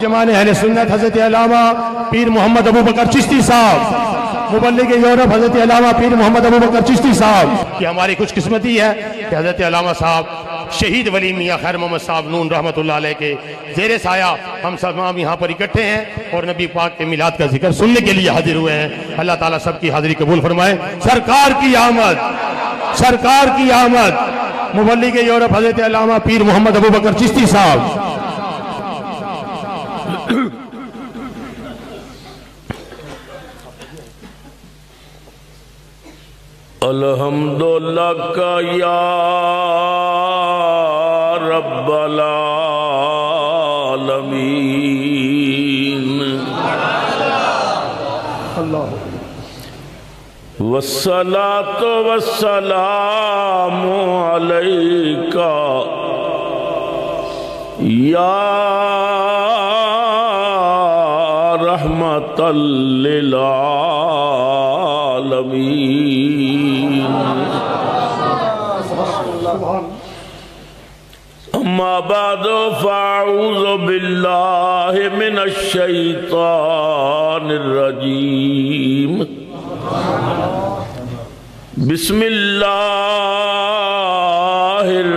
जमाने अहले सुन्नत हज़रत अलामा पीर मोहम्मद अबू बकर चिश्ती साहब। मुबल्लिग यूरोप हज़रत अलामा पीर मोहम्मद अबू बकर चिश्ती साहब कि हमारी कुछ किस्मती है कि हज़रत अलामा साहब, शहीद वली मियाँ खैर मोहम्मद साहब नून रहमत के जेर साया हम सब हम यहाँ पर इकट्ठे हैं और नबी पाक के मिलाद का ज़िक्र सुनने के लिए हाजिर हुए हैं। अल्लाह ताला सबकी हाजिरी कबूल फरमाए। सरकार की आमद, सरकार की आमद। मुबल्लिग यूरोप हज़रत अलामा पीर मोहम्मद अबू बकर चिश्ती साहब। अल्हम्दुलिल्लाह का या आलमीन। वस्सलातु वस्सलामु अलैका। या रहमतल लिल आलमीन। अम्मा बाद फ़ाऊज़ बिल्लाह मिनश शैतानिर रजीम बिस्मिल्लाहिर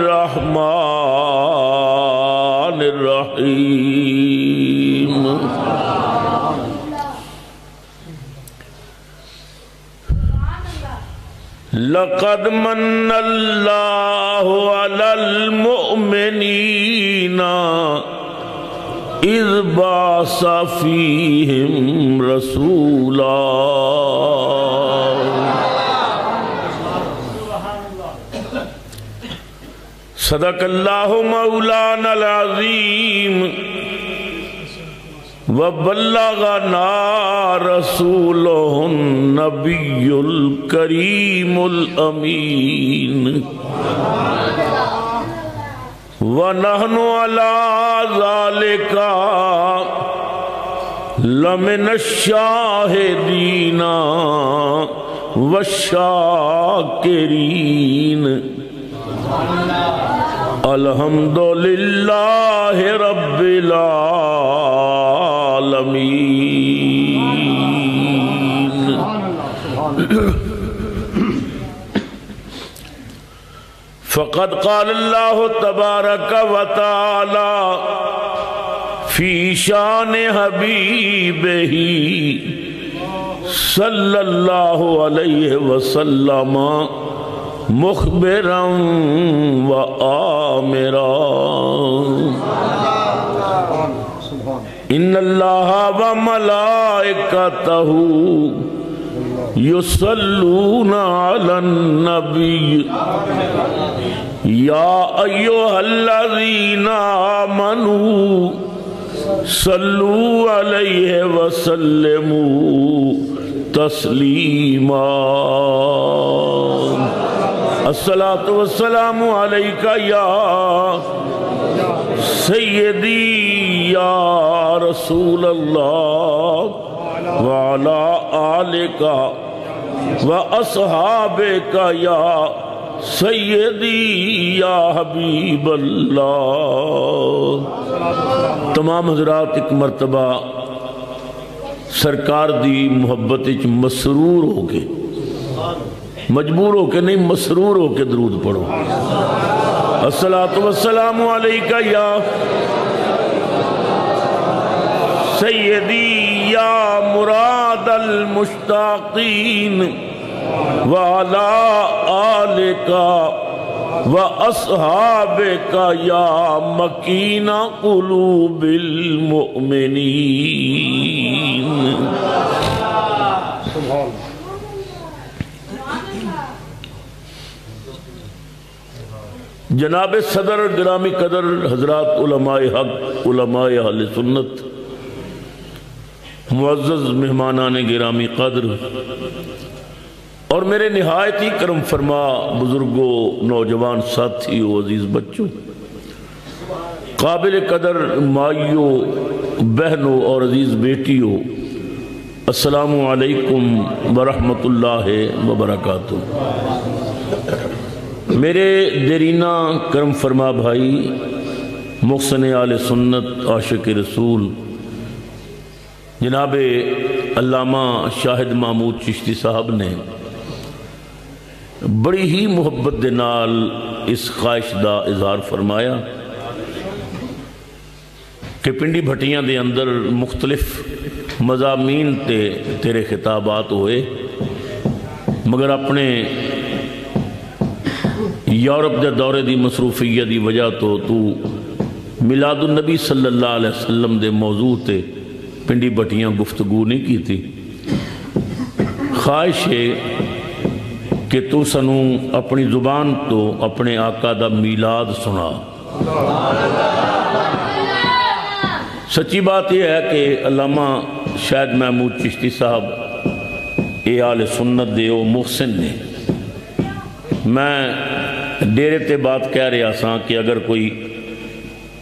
रहमानिर लक़द मन्नल्लाहु अलल मुअमिनीना इज़ बासा फ़ीहिम रसूला। सदकल्लाहु मौलाना अज़ीम। व बल्लगना रसूल नबील करीमुल अमीन। व नहनु अला ज़ालिका लमिन शाहिदीना व शाकिरीन। अल्हम्दुलिल्लाह रब्बिल आलमीन फ़कत क़ाल अल्लाह तबारक व तआला फ़ी शान हबीब ही सल्लल्लाहु अलैहि वसल्लम मुखबिरम व आमिरा इन्नल्लाह व मलाइकतहु अलन नबी। या अय्युहल्लज़ीना आमनू सल्लू अलैहि अस्सलातु वस्सलामु अलैका या सय्यदी या रसूल अल्लाह व अला आलिका व असहाबिका या सैदी या हबीब अल्लाह तमाम हजरात एक मरतबा सरकार दी मुहब्बत मसरूर हो के मजबूर होके नहीं, मसरूर होके दरूद पढ़ो। अस्सलातु वस्सलामु अलैका या सैयदी या मुराद अल मुश्ताकीन वाला आलिका, व असहाब का या मकीना कुलूबिल मुमिनीन जनाब सदर ग्रामी कदर हजरात उलमाए हक, उलमाए सुन्नत मुआज़ मेहमानान गिरामी कदर। और मेरे नहायत ही करम फरमा बुज़ुर्गों, नौजवान साथियों अज़ीज़ बच्चों। काबिल कदर माइयों, बहनों और अज़ीज़ बेटियों असलकुम वरहमतुल्लाहि वबरकातुहू। मेरे देरीना करम फरमा भाई, मुहसन आल सुन्नत, आशिक रसूल जनाब अल्लामा शाहिद महमूद चिश्ती साहब ने बड़ी ही मुहब्बत के नाल इस ख्वाहिश का इजहार फरमाया कि पिंडी भट्टिया के अंदर मुख्तलिफ़ मजामीन ते तेरे खिताबात हुए, मगर अपने यूरोप के दौरे की मसरूफीयत की वजह तो तू मिलादुलनबी अलैहि वसल्लम के मौजू से पिंडी भट्टियाँ गुफ्तगु नहीं की ख्वाहिश है कि तू सू अपनी ज़ुबान तो अपने आका का मीलाद सुना। सच्ची बात यह है कि अलामा शायद महमूद चिश्ती साहब ये आल सुन्नत दे मुहसिन ने। मैं डेरे ते बात कह रहा सा अगर कोई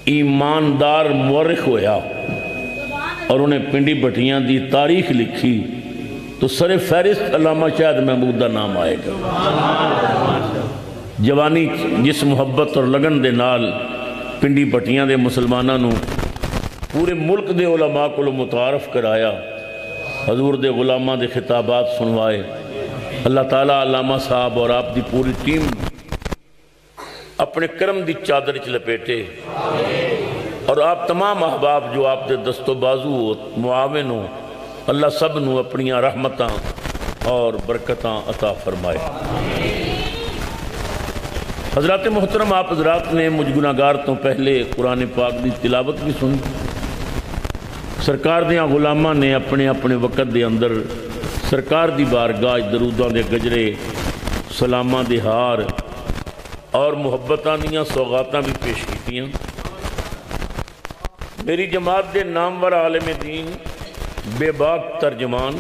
ईमानदार मुरख होया और उन्हें पिंडी भटिया की तारीख लिखी तो सरे फहरिस्त अलामा शायद महमूद का नाम आएगा। जवानी जिस मुहब्बत और लगन के नाल पिंडी भट्टियाँ के मुसलमानों पूरे मुल्क के उलमा को मुतारफ कराया, हजूर के गुलामा के खिताबात सुनवाए, अल्लाह ताला अलामा साहब और आपकी पूरी टीम अपने कर्म की चादर च लपेटे। और आप तमाम अहबाब जो आपके दस्तो बाजू हो, मुआविन हो, अल्लाह सब न अपन रहमत और बरकत अता फरमाए। हज़रत मोहतरम, आप हजरात ने मुझ गुनागार तो पहले कुरान पाक की तिलावत भी सुनी। सरकार दिया गुलामा ने अपने अपने वक़्त के अंदर सरकार की बारगाह दरूदा के गजरे, सलामा के हार और मुहब्बत दियाँ सौगात भी पेश की मेरी जमात के नामवर आलम दीन, बेबाक तर्जमान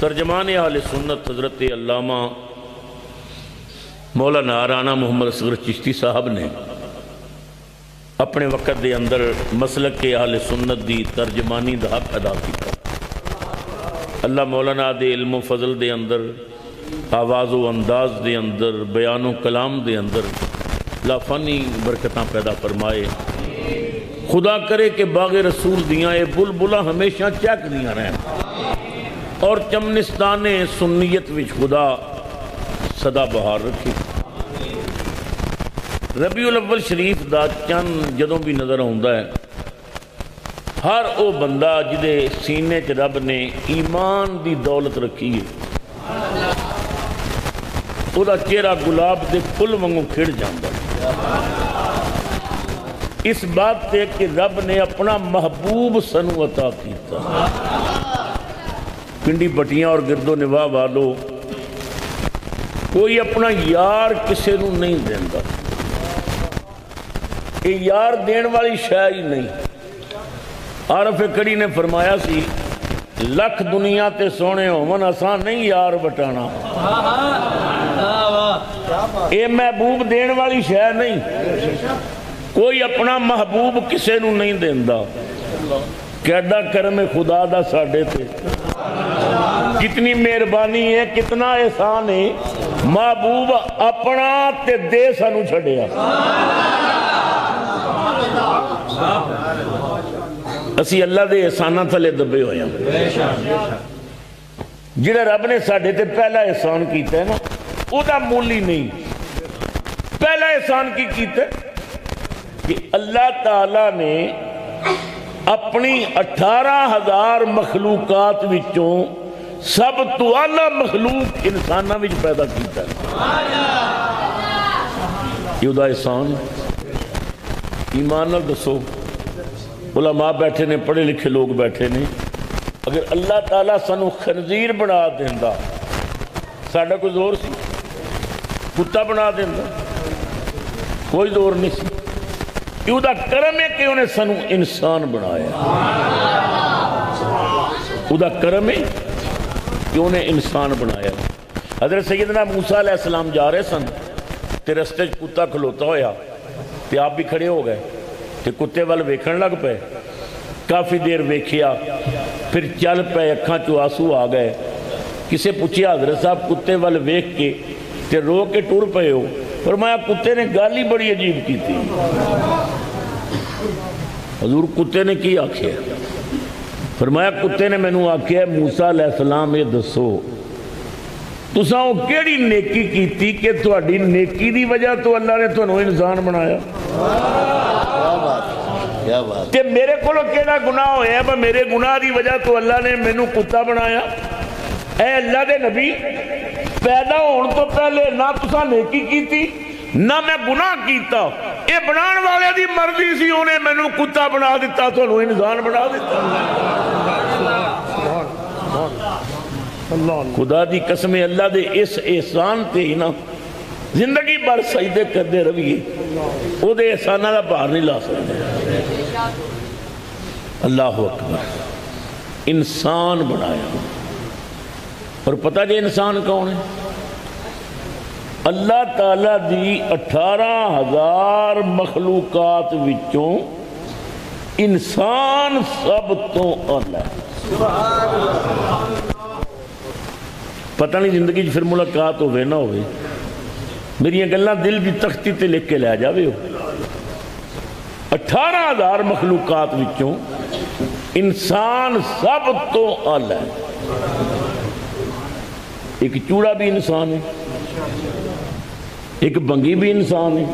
तर्जमान आल सुन्नत हज़रत अल्लामा मौलाना राना मोहम्मद असगर चिश्ती साहब ने अपने वक़्त के अंदर मसलक के आल सुन्नत की तर्जमानी का हक अदा किया। अल्लाह मौलाना दे इल्म फजल के अंदर, आवाज़ो अंदाज के अंदर, बयानो कलाम के अंदर लाफानी बरकत पैदा फरमाए। खुदा करे के बाग रसूल दियाँ ये बुलबुला हमेशा चैक दियाँ रहन और चमनिस्तान सुनीयत विच खुदा सदा बहार रखी। रबी उल अव्वल शरीफ का चंद जदों भी नज़र आता है, हर वो बंदा जिदे सीने च रब ने ईमान की दौलत रखी है वह चेहरा गुलाब के फुल वगू खिड़ जाता इस बात से कि रब ने अपना महबूब सनू अता किया पिंडी बटियाँ और गिरदो निवाह वालो कोई अपना यार किसी को नहीं देता ये यार देने वाली शह ही नहीं। आरफ कड़ी ने फरमाया सी लख दुनिया ते सोने होवन असा नहीं यार बटाना ये महबूब देने वाली शह नहीं। कोई अपना महबूब किसी को नहीं देता कैदा कर्म है खुदा दा साडे ते कितनी मेहरबानी है कितना एहसान है महबूब अपना ते दे सानू छड़िया ਅਸੀਂ ਅੱਲਾ ਦੇ ਇਹਸਾਨਾਂ ਥਲੇ ਦੱਬੇ ਹੋਏ ਹਾਂ ਜਿਹੜਾ ਰੱਬ ਨੇ ਸਾਡੇ ਤੇ ਪਹਿਲਾ ਇਹਸਾਨ ਕੀਤਾ ਹੈ ਨਾ ਉਹਦਾ ਮੁੱਲ ਹੀ ਨਹੀਂ ਪਹਿਲਾ ਇਹਸਾਨ ਕੀ ਕੀਤਾ कि अल्लाह ताला ने अपनी अठारह हज़ार मखलूकत विचों सब तो आला मखलूक इंसान पैदा किया एहसान, ईमान दसो बोला माँ बैठे ने, पढ़े लिखे लोग बैठे ने, अगर अल्लाह ताला सानू खनजीर बना देंदा साढ़ा कोई ज़ोर सी? कुत्ता बना देता कोई ज़ोर नहीं सी। ਉਹਦਾ ਕਰਮ ਹੈ ਕਿ ਉਹਨੇ ਸਾਨੂੰ ਇਨਸਾਨ ਬਣਾਇਆ ਉਹਦਾ ਕਰਮ ਹੈ ਕਿ ਉਹਨੇ ਇਨਸਾਨ ਬਣਾਇਆ ਹਜ਼ਰਤ ਸੈਯਦਨਾ ਮੂਸਾ ਅਲੈਹਿਸਲਾਮ ਜਾ ਰਹੇ ਸਨ ਤੇ ਰਸਤੇ 'ਚ ਕੁੱਤਾ ਖਲੋਤਾ ਹੋਇਆ ਤੇ ਆਪ ਵੀ ਖੜੇ ਹੋ ਗਏ ਤੇ ਕੁੱਤੇ ਵੱਲ ਵੇਖਣ ਲੱਗ ਪਏ ਕਾਫੀ ਦੇਰ ਵੇਖਿਆ ਫਿਰ ਚੱਲ ਪਏ ਅੱਖਾਂ 'ਚੋਂ ਆਂਸੂ ਆ ਗਏ ਕਿਸੇ ਪੁੱਛਿਆ ਹਜ਼ਰਤ ਸਾਹਿਬ ਕੁੱਤੇ ਵੱਲ ਵੇਖ ਕੇ ਤੇ ਰੋ ਕੇ ਟੁਰ ਪਏ फरमाया कुत्ते ने गल ही बड़ी अजीब की थी। हजूर कुत्ते ने की आखिया फरमाया कुत्ते ने मैनू आखिया मूसा सलाम, ये दसो तुसा वो केड़ी नेकी की कि थोड़ी नेकी की वजह तो अल्लाह ने थोनों इंसान बनाया? ते मेरे को गुनाह होया मेरे गुनाह की वजह तो अल्लाह ने मैनू कुत्ता बनाया? ए अल्लाह के नबी पैदा होने तो पहले ना तुसा नेकी की थी, ना मैं गुनाह किया ये बनाने वाले की मर्ज़ी सी उन्हें मैनू कुत्ता बना दिता थोनू इंसान बना दिता। खुदा की कसम अल्लाह के इस एहसान से ही ना ज़िंदगी भर सजदे करते रहिए। एहसाना का भार नहीं ला सकते अल्लाह अकबर। इंसान बनाया। और पता जे इंसान कौन है? अल्लाह ताला दी अठारह हज़ार मखलूकात विचों इंसान सब तो अला पता नहीं ज़िंदगी फिर मुलाकात होवे ना होवे। मेरिया गल्लां दिल की तख्ती ते लिख के लै जावे अठारह हज़ार मखलूकात विचों इंसान सब तो अल है। एक चूड़ा भी इंसान है। एक बंगी भी इंसान है।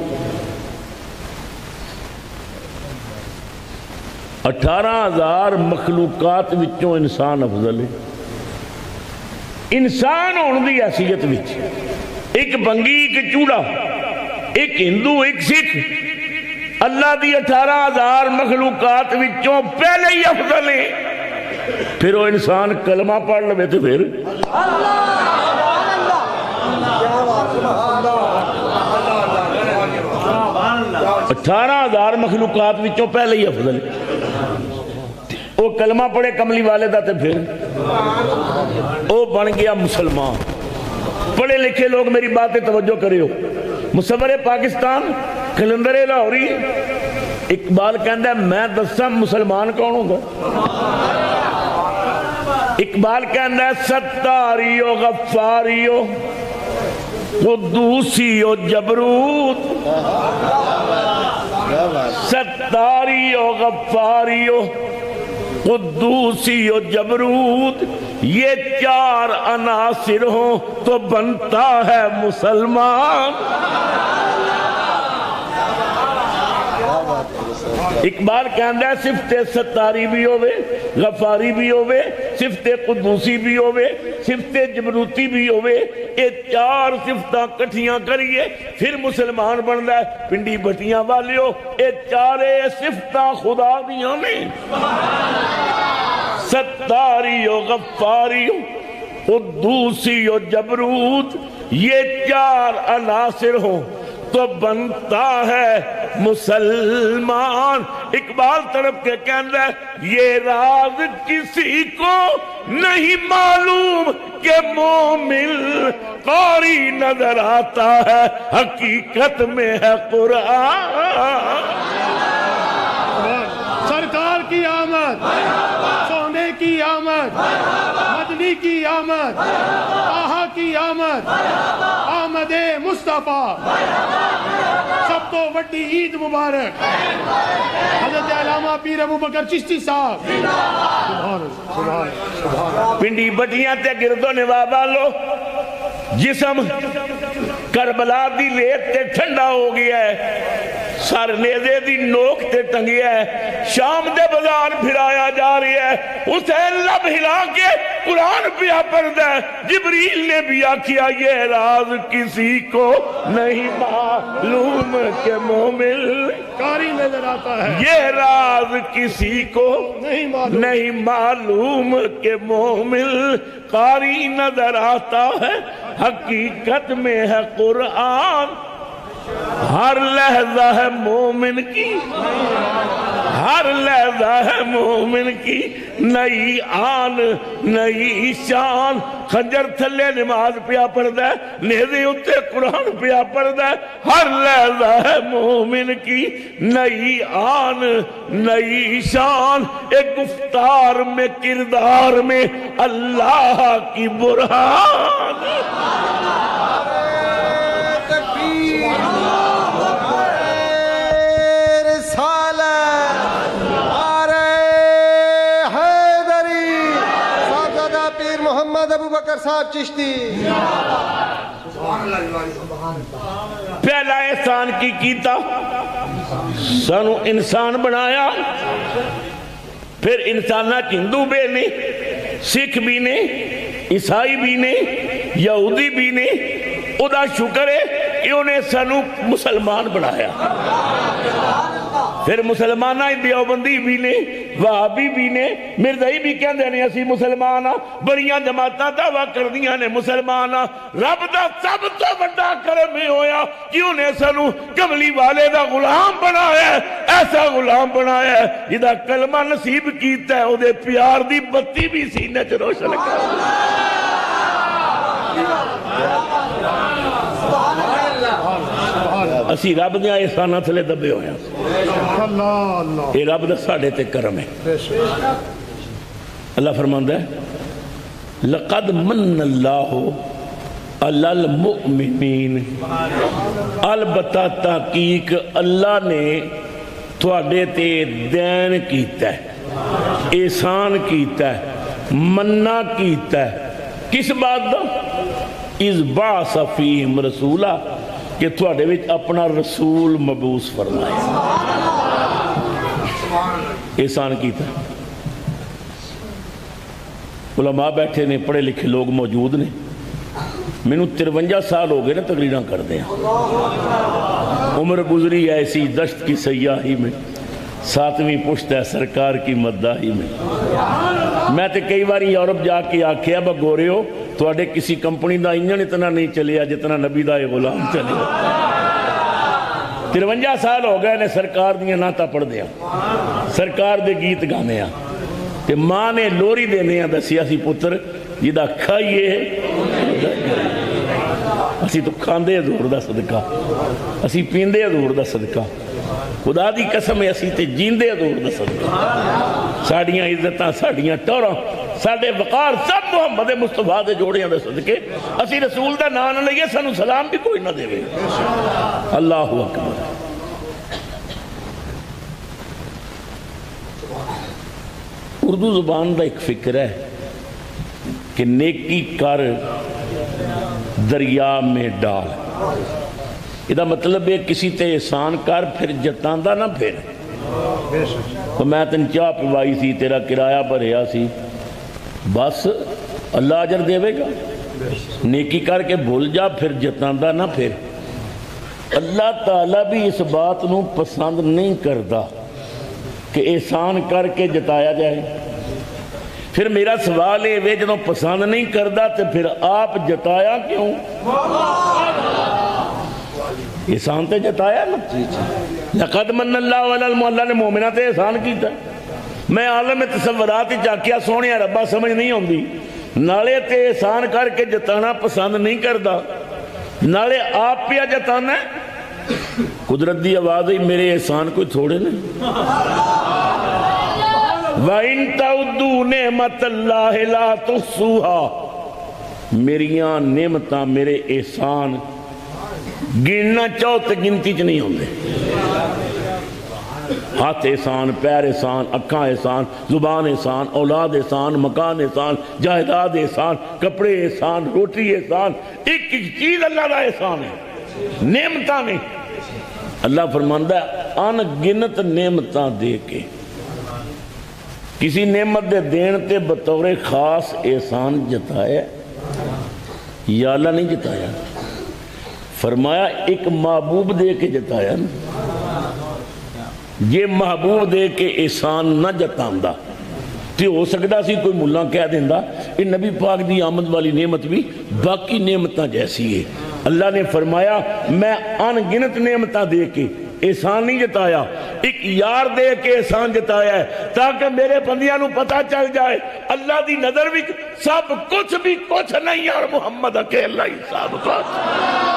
अठारह हज़ार मखलूकात विचों इंसान अफजल है। इंसान होने की हैसीयत विच। एक बंगी, एक चूड़ा, एक हिंदू, एक सिख। अल्लाह की अठारह हज़ार मखलूकात विचों पहले ही अफजल है। फिर वो इंसान कलमा पढ़ लवे तो फिर। अठारह हज़ार मखलूकात विचों पहले ही अफजल। वो कलमा पढ़े कमली वाले का तो फिर। वो बन गया मुसलमान। पढ़े लिखे लोग मेरी बात पे तवज्जो करियो मुसवर पाकिस्तान, कलंदर लाहौरी इकबाल कहता मैं दसा मुसलमान कौन होगा? इकबाल कहता सत्तारियो गफारियो कुदूसियो जबरूत, सत्तारियो गफारियो कुदूसियो जबरूत, ये चार अनासिर हो तो बनता है मुसलमान। इकबाल कहता है सिफते सत्तारी भी होवे, गफारी भी होवे सिफते कुदूसी भी होवे सिफते जबरूती भी होवे, ये चार सिफत कठिया करिए, फिर मुसलमान बनता है, पिंडी बटियाँ वालियो, ये चारे सिफत खुदा दिया ने। सत्तारियो गफ्फारियो कुद्दूसियो जबरूत ये चार अनासिर हो। तो बनता है मुसलमान। इकबाल तरफ़ के कहता है, ये राज किसी को नहीं मालूम के मोमिल कारी नज़र आता है। हकीकत में है कुरान। सरकार की आमद, सोने की आमद, मदनी की आमद, आहा की आमद आमद मुस्तफ़ा। सब तो वी ईद मुबारक। हज़रत अलामा पीर अबू बकर चिश्ती साहब। पिंडी बटियाँ ते गिरदो बाबा लो। जिसम करबला दी रेत ते ठंडा हो गया है। सर नेजे दी नोक ते टंगिया है शाम दे बाज़ार फिराया जा रहा है। उसे लब हिला के कुरान पिया पढ़दा है। जिबरील ने भी आखिया ये राज किसी को नहीं मालूम के मोमिल। कारी नज़र आता है। ये राज किसी को नहीं मालूम। नहीं मालूम के मोमिल। कारी नज़र आता है। हकीकत में है कुरान हर लहजा है मोमिन की। हर लहजा है मोमिन की। नई आन, नई शान। खंजर थले नमाज़ पिया पढ़दा है नेदे उत्ते कुरान पिया पढ़दा है। हर लहजा है मोमिन की। नई आन, नई शान। एक गुफ्तार में, किरदार में अल्लाह की बुरहान। बकर साहब चिश्ती पहला एहसान की कीता। सानू इंसान बनाया। फिर इंसान हिंदू भी ने, सिख भी ने, ईसाई भी ने, यहूदी भी ने शुक्र है इन्हें सानू मुसलमान बनाया। फिर मुसलमान दियोबंदी भी ने, वहाबी भी ने, मिर्जई भी कहते ने, असि मुसलमान हाँ बड़िया जमात दावा कर दया ने, मुसलमान हाँ रब का सब तो व्डा करम होया कि उन्हें सू कमली वाले का गुलाम बनाया ऐसा गुलाम बनाया जिदा कलमा नसीब किया प्यार की बत्ती भी सीने च रोशन कर। ਅਸੀਂ ਰੱਬ ਦੀਆਂ ਇਹਸਾਨਾਂ ਥਲੇ ਦੱਬੇ ਹੋਏ ਹਾਂ अल्लाह अल्लाह ਇਹ ਰੱਬ ਦਾ ਸਾਡੇ ਤੇ ਕਰਮ ਹੈ ਅੱਲਾਹ ਫਰਮਾਉਂਦਾ ਹੈ ਲਕਦ ਮੰਨ ਅੱਲਾਹੁ ਅਲਲ ਮੁਅਮਿਨੀਨ ਅਲਬਤਾ ਤਹਕੀਕ ਅੱਲਾ ਨੇ ਤੁਹਾਡੇ ਤੇ ਦੇਨ ਕੀਤਾ ਹੈ ਇਹਸਾਨ ਕੀਤਾ ਹੈ ਮੰਨਾ ਕੀਤਾ ਹੈ ਕਿਸ ਬਾਤ ਦਾ कि थोड़े बच्चे अपना रसूल मबूस फरमाए। एहसान किया उलमा बैठे ने, पढ़े लिखे लोग मौजूद ने। मैनू तिरवंजा साल हो गए ना तकरीर कर उम्र गुजरी ऐसी दश्त की सयाही में, सातवीं पुश्त है सरकार की मद्दाही में। मैं तो कई बार यूरोप जाके आख्या बगोरे हो ਤੁਹਾਡੇ ਕਿਸੇ ਕੰਪਨੀ ਦਾ ਇੰਜਣ ਇਤਨਾ ਨਹੀਂ ਚੱਲਿਆ ਜਿਤਨਾ ਨਬੀ ਦਾ ਇਹ ਗੁਲਾਮ ਚੱਲਿਆ 53 ਸਾਲ ਹੋ ਗਏ ਨੇ ਸਰਕਾਰ ਦੀਆਂ ਨਾਤਾਂ ਪੜਦੇ ਆ ਸਰਕਾਰ ਦੇ ਗੀਤ ਗਾਉਂਦੇ ਆ ਤੇ ਮਾਂ ਨੇ ਲੋਰੀ ਦੇਨੇ ਆ ਦੱਸਿਆ ਸੀ ਪੁੱਤਰ ਜਿਹਦਾ ਖਾਈਏ ਅਸੀਂ ਤਾਂ ਖਾਂਦੇ ਹਜ਼ੂਰ ਦਾ ਸਦਕਾ ਅਸੀਂ ਪੀਂਦੇ ਹਜ਼ੂਰ ਦਾ ਸਦਕਾ खुदा की कसम असी तो जींद दूर दसा साड़िया इज़्ज़त साड़िया टोर, साढ़े वकार सब मुहम्मद मुस्तफ़ा के जोड़िया के असी रसूल का ना ना लीए सू सलाम भी कोई ना दे अल्लाह उर्दू जबान का एक फ़िक्र है कि नेकी कर दरिया में डाल। ਇਹਦਾ ਮਤਲਬ ਇਹ ਕਿਸੇ ਤੇ ਇਹਸਾਨ ਕਰ ਫਿਰ ਜਤਾਂਦਾ ਨਾ ਫਿਰ तो मैं तेन चाह पिवाई सी तेरा किराया भरिया सी बस अल्लाह अजर देवेगा नेकी करके भूल जा फिर जतांदा ना फिर अल्लाह ताला भी इस बात ਨੂੰ पसंद नहीं करता ਕਿ ਇਹਸਾਨ ਕਰਕੇ ਜਤਾਇਆ ਜਾਏ ਫਿਰ ਮੇਰਾ ਸਵਾਲ ਇਹ ਵੇ ਜਦੋਂ ਪਸੰਦ ਨਹੀਂ ਕਰਦਾ ਤੇ ਫਿਰ ਆਪ ਜਤਾਇਆ ਕਿਉਂ एहसान तो जताया ना। लकद मन अल्लाह ने मोमिना से एहसान किया मैं आलम तस्वरात चाकिया सोने रबा समझ नहीं आती नाले तो एहसान करके जताना पसंद नहीं करता नाले आप पिया जताना कुदरत की आवाज़ ही मेरे एहसान कोई थोड़े ने। वाइन ताउदू ने मत अल्लाह तो सूहा मेरिया नेमत मेरे एहसान गिनना चाहो तो गिनती च नहीं आते हाथ एहसान, पैर एहसान अखा एहसान, ज़ुबान एहसान, औलाद एहसान, मकान एहसान, जायदाद एहसान, कपड़े एहसान, रोटी एहसान, एक एक चीज़ अल्लाह का एहसान है। नेमत ने। अल्लाह फरमांदा अनगिनत नेमत दे के। किसी नेमत दे देन ते बतौरे खास एहसान जताया, या अल्लाह नहीं जताया। फरमाया एक महबूब दे के जताया ना ਜੇ ਮਹਬੂਬ ਦੇ ਕੇ ਇਹਸਾਨ ਨਾ ਜਤਾਉਂਦਾ ਤੇ ਹੋ ਸਕਦਾ ਸੀ ਕੋਈ ਮੁੱਲਾ ਕਹਿ ਦਿੰਦਾ ਇਹ ਨਬੀ ਪਾਕ ਦੀ ਆਮਦ ਵਾਲੀ ਨੇਮਤ ਵੀ ਬਾਕੀ ਨੇਮਤਾਂ ਜੈਸੀ ਹੈ ਅੱਲਾ ਨੇ ਫਰਮਾਇਆ ਮੈਂ ਅਣਗਿਣਤ ਨੇਮਤਾਂ ਦੇ ਕੇ एहसान नहीं जताया एक यार दे के एहसान जताया है ताकि मेरे बंदियां नु पता चल जाए अल्लाह दी नजर भी सब कुछ भी कुछ नहीं यार मोहम्मद अकेला ही सब कुछ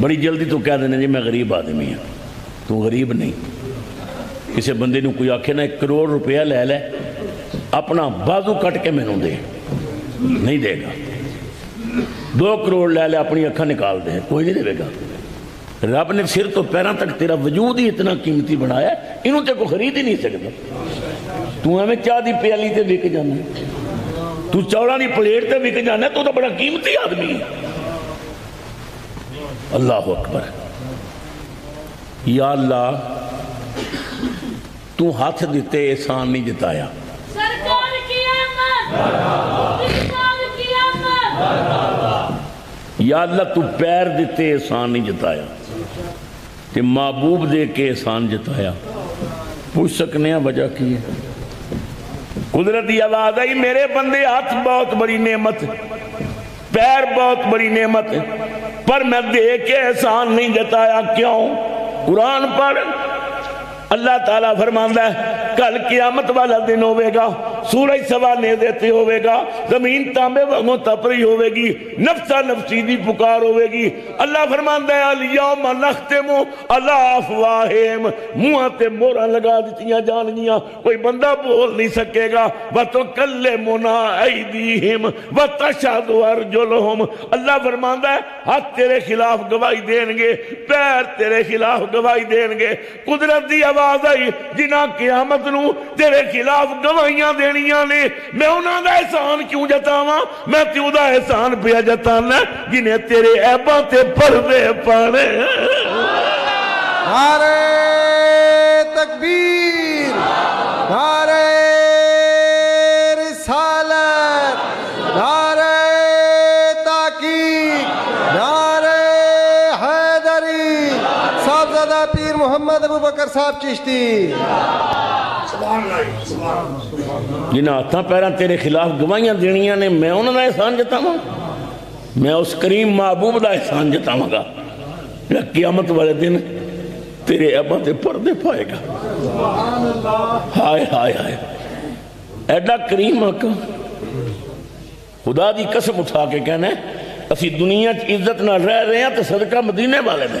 बड़ी जल्दी तो कह देने जी, मैं गरीब आदमी हाँ। तू गरीब नहीं। किसी बंद ने कोई आखे ना, एक करोड़ रुपया ले लै, अपना बाजू कट के मैनू दे। नहीं देगा। दो करोड़ लै लै, अपनी अखा निकाल दे। कोई नहीं देगा रब ने सिर तो पैर तक तेरा वजूद ही इतना कीमती बनाया, इनू ते को खरीद ही नहीं सकता तू एवं चाह की प्याली से विक जाना। तू चौड़ा की प्लेट से बिक जाना, तू तो बड़ा कीमती आदमी है। अल्लाह अकबर। या अल्लाह तू हथ दिते एहसान नहीं जताया। या अल्लाह तू पैर दिते एहसान नहीं जताया। ते महबूब दे के एहसान जताया। पूछ सकने वजह की है? कुदरती आवाज़ आई मेरे बंदे हाथ बहुत बड़ी नेमत पैर बहुत बड़ी नेमत। पर मैं देख के एहसान नहीं जताया, क्यों? कुरान पर अल्लाह ताला फरमांदा है, कल कियामत वाला दिन होवेगा। सूरज सवा ने देते होगा ज़मीन तांबे वगो तप होगी नफसा नफसी की पुकार होगी अल्लाह फरमान दयालिया मन अखते मुँह अल्लाह अफवाहेम मुँह ते मोहर लगा दियाँ जानगिया कोई बंदा बोल नहीं सकेगा व तो कले मुना आई दी हिम अल्लाह फरमान हाथ तेरे खिलाफ गवाही देंगे तेरे खिलाफ गवाही देंगे कुदरत आवाज़ आई जिना क्यामत नेरे खिलाफ गवाही देनी ਦੇਣੀਆਂ ਨੇ ਮੈਂ ਉਹਨਾਂ ਦਾ ਇਹਸਾਨ ਕਿਉਂ ਜਤਾਵਾਂ ਮੈਂ ਤੇ ਉਹਦਾ ਇਹਸਾਨ ਪਿਆ ਜਤਾਨਾ ਜਿਨੇ ਤੇਰੇ ਐਬਾਂ ਤੇ ਪਰਦੇ ਪਾਣੇ नारे तकबीर नारे रिसालत नारे ताकीक नारे हैदरी साहबजादा पीर मोहम्मद अबू बकर साहब चिश्ती जिन्हें हाथों पैर तेरे खिलाफ गवाहियाँ देनिया ने, मैं उन्होंने एहसान जताव। मैं उस करीम महबूब का एहसान जतावगा। जो कियामत वाले दिन तेरे अबा ते पर पाएगा। हाय हाय हाय। एडा करीम आका खुदा की कसम उठा के कहना असि दुनिया च इज़्ज़त न रह रहे हैं तो सदका मदीने वाले ने।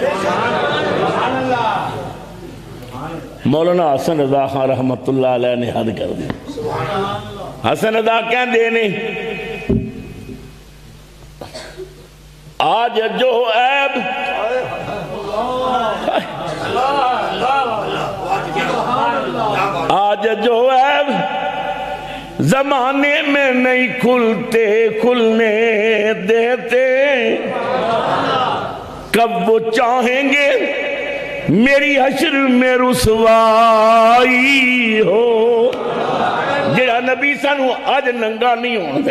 मौलाना हसन रजा खान रहमत ने हद कर दी। हसन रजा क्या देने आज जो ऐब। आज जो ऐब। जमाने में नहीं खुलते खुलने देते। कब वो चाहेंगे मेरी हशर में रुसवाई हो। जड़ा नबी सानू अज नंगा नहीं होने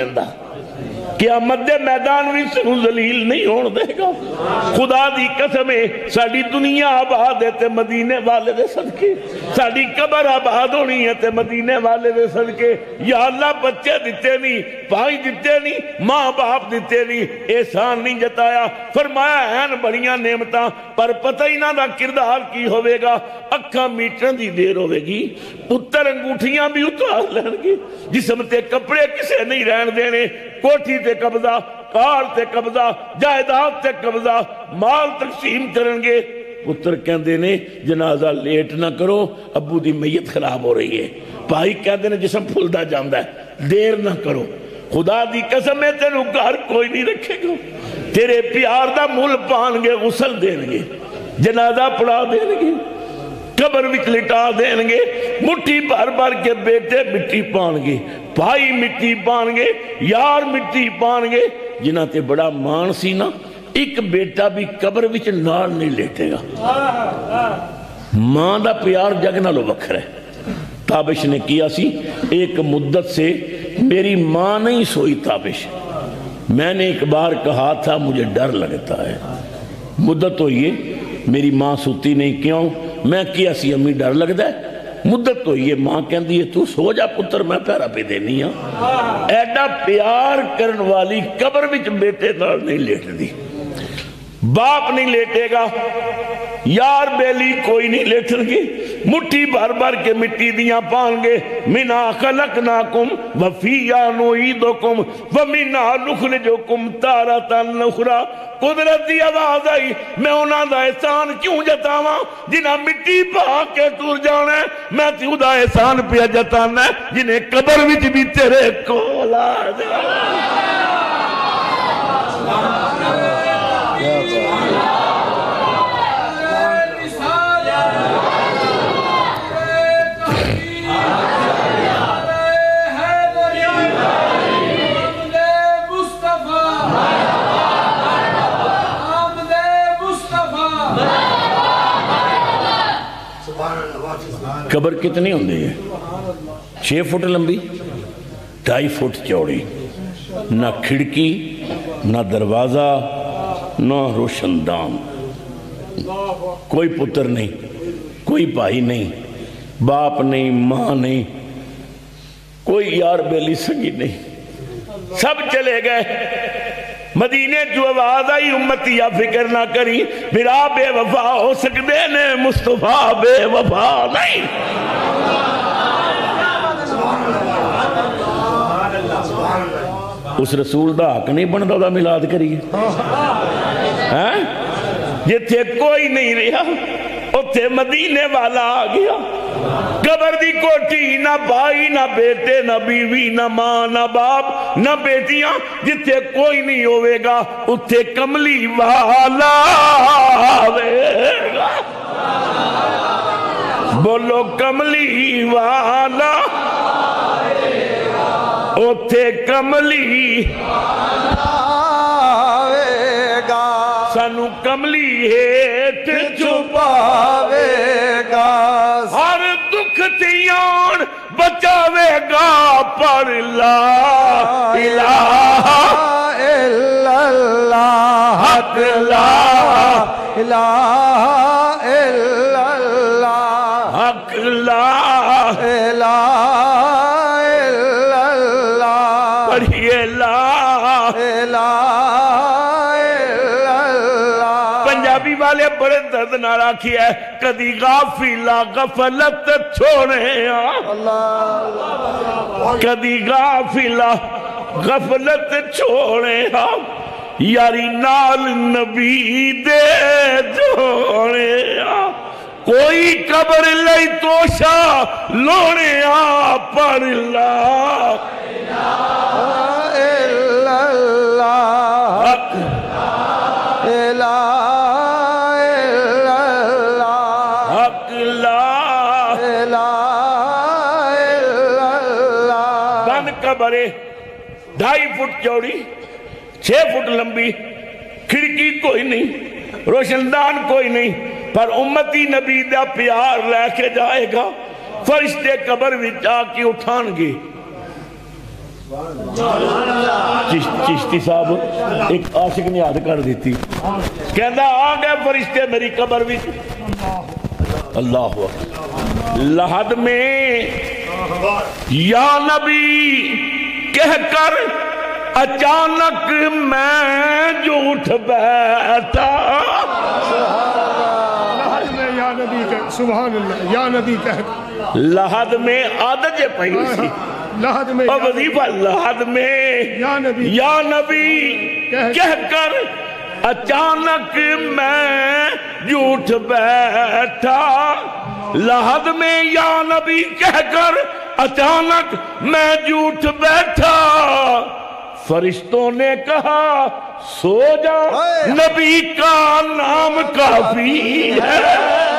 क्या मैदान जलील नहीं होने देगा। खुदा की कसम है दुनिया आबाद है मदीने वाले दे सदके। साड़ी कबर आबाद होनी है मदीने वाले दे सदके। या बच्चे दिते नहीं भाई दिते नहीं माँ बाप दिते नहीं एहसान नहीं जताया। फरमाया है बड़िया नेमत, पर पता ही ना किरदार की होगा अखा मीटर की देर होगी पुत्र अंगूठिया भी उतार लैनगे जिसम कपड़े किसी नहीं रहन देने कोठी ते कब्जा, कार ते कब्जा, जायदाद ते कब्जा, माल तकसीम करेंगे। पुत्र कहते ने, जनाजा लेट ना करो अबू की मैयत खराब हो रही है। भाई कहते ने, जिसम फुलदा जाता है, देर ना करो। खुदा की कसम है, तेन घर कोई नहीं रखेगा। तेरे प्यार का मुल पानगे, गुसल देनगे। जनाजा पड़ा देनगे। कबर भी लिटा देंगे मुट्ठी भर भर के बेटे मिट्टी पाएँगे भाई मिट्टी पाएँगे यार मिट्टी पाएँगे जिन्हें ते बड़ा मान सी ना एक बेटा भी कबर विच नाल नहीं लेटेगा। माँ का प्यार जग नो वखर है। ताबिश ने किया सी, एक मुद्दत से मेरी माँ नहीं सोई ताबिश। मैंने एक बार कहा था, मुझे डर लगता है। मुद्दत हो ये, मेरी माँ सोती नहीं, क्यों? मैं किया सी, अम्मी, डर लगता है। मुद्दत हो माँ माँ कहती है, तू सो जा, पुत्र, मैं पैरा पे देनी हाँ। एडा प्यार करने वाली कबर बेटे नहीं लेटती बाप नहीं ਯਾਰ ਬੇਲੀ ਕੋਈ ਨਹੀਂ ਲੇਟਣਗੇ ਮੁੱਠੀ ਭਰ ਭਰ ਕੇ ਮਿੱਟੀ ਦੀਆਂ ਪਾਣਗੇ ਮਿਨਾ ਖਲਕਨਾਕੁਮ ਵਫੀਆ ਨੁਈਦੁਕੁਮ ਵਮਿਨਾ ਨੁਖਰਜੁਕੁਮ ਤਾਰਤਨ ਨੁਖਰਾ कुदरत की आवाज़ आई, मैं उन्होंने एहसान क्यों जतावा? जिन्हें मिट्टी पा के तुर जाना मैं तुदा एहसान पिया जताना जिन्हें कबर बिच भी तेरे को कबर कितनी होंगी? है छे फुट लंबी, ढाई फुट चौड़ी। ना खिड़की, ना दरवाज़ा, ना रोशनदान। कोई पुत्र नहीं, कोई भाई नहीं, बाप नहीं, माँ नहीं, कोई यार बेली सगी नहीं। सब चले गए। मदीने जो आवाज़ आई, उम्मती, या फ़िक्र ना करी। मेरा बेवफा हो सकते ने, मुस्तफ़ा बेवफा नहीं। उस रसूल का हक नहीं बनता मिलाद करिए। जिथे कोई नहीं रहा उ मदीने वाला आ गया। कबर दी कोठी ना भाई ना बेटे ना बीवी ना माँ ना बाप ना बेटियाँ जिथे कोई नहीं होवेगा उथे कमली वाला आवेगा बोलो कमली वाला उथे कमली आवेगा सानू कमली हेठ छुपा जावेगा पर ला इला इला इला आखिया, कदी गाफिला गफलत छोड़े कदी गाफिला गफलत छोड़े यारी नाल नबी दे जोड़े कोई कबर लई तोशा लोने आ पर ला। छह फुट लंबी, खिड़की कोई नहीं, रोशनदान कोई नहीं, पर उम्मती नबी का प्यार लैके जाएगा, फरिश्ते कबर विच आके उठानगे। चिश- चिश्ती साहब, एक आशिक ने याद कर दी कहना आ गए फरिश्ते मेरी कबर विच। अल्लाह। लहद में, या नबी, कहकर अचानक मैं जो उठ बैठा। या नबी कह सुभान अल्लाह या नबी कह। लहद में आदत पई सी। लहद में वजीफा लहद में या नबी। या नबी कहकर अचानक मैं झूठ बैठा। लहद में या नबी कहकर अचानक मैं झूठ बैठा। फरिश्तों ने कहा सो जा नबी का नाम काफ़ी है।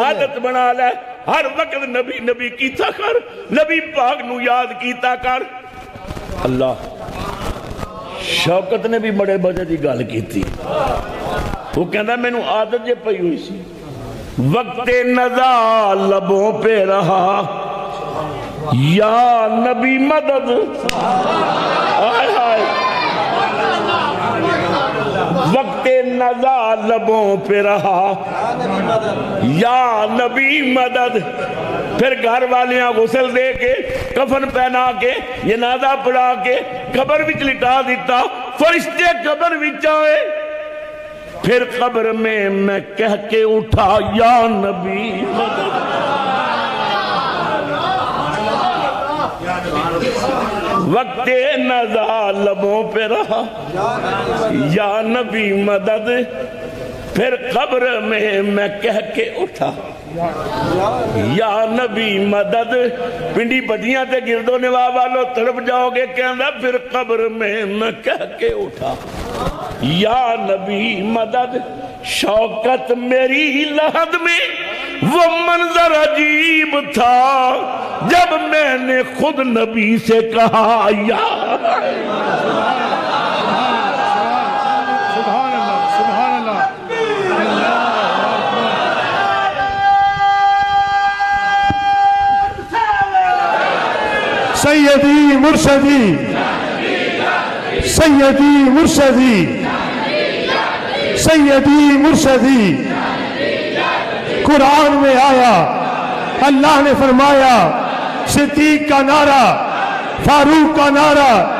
आदत बना ले। हर वक्त नबी नबी कीता कर। नबी पाक नु याद कीता कर। अल्लाह शौकत ने भी बड़े मज़े की गल की वो कहना मैनु आदत जे पई हुई सी। वक्त नजा लबों पे रहा। या नबी मदद। हाय हाय। वक्त नजा लबों पे रहा। या नबी मदद। फिर घर वालियाँ गुसल दे के, कफन पहना के, जनाजा पड़ा के, कबर विच लिटा दिता। फरिश्ते कबर विच आए। फिर कब्र में मैं कह के उठा, या नबी मदद। वक्त नजा पे रहा। या नबी मदद, फिर कब्र में मैं कह के उठा। या नबी मदद, पिंडी बदियाँ ते गिरदो निवा वालो तड़प जाओगे, कहना, फिर कब्र में मैं कह के उठा। या नबी मदद, शौकत मेरी लहद में, वो मंजर अजीब था। जब मैंने खुद नबी से कहा, या। सैयदी मुर्शदी। सैयदी मुर्शदी। सैयदी मुर्शदी। कुरान में आया, अल्लाह ने फरमाया सिद्दीक का नारा, फारूक का नारा,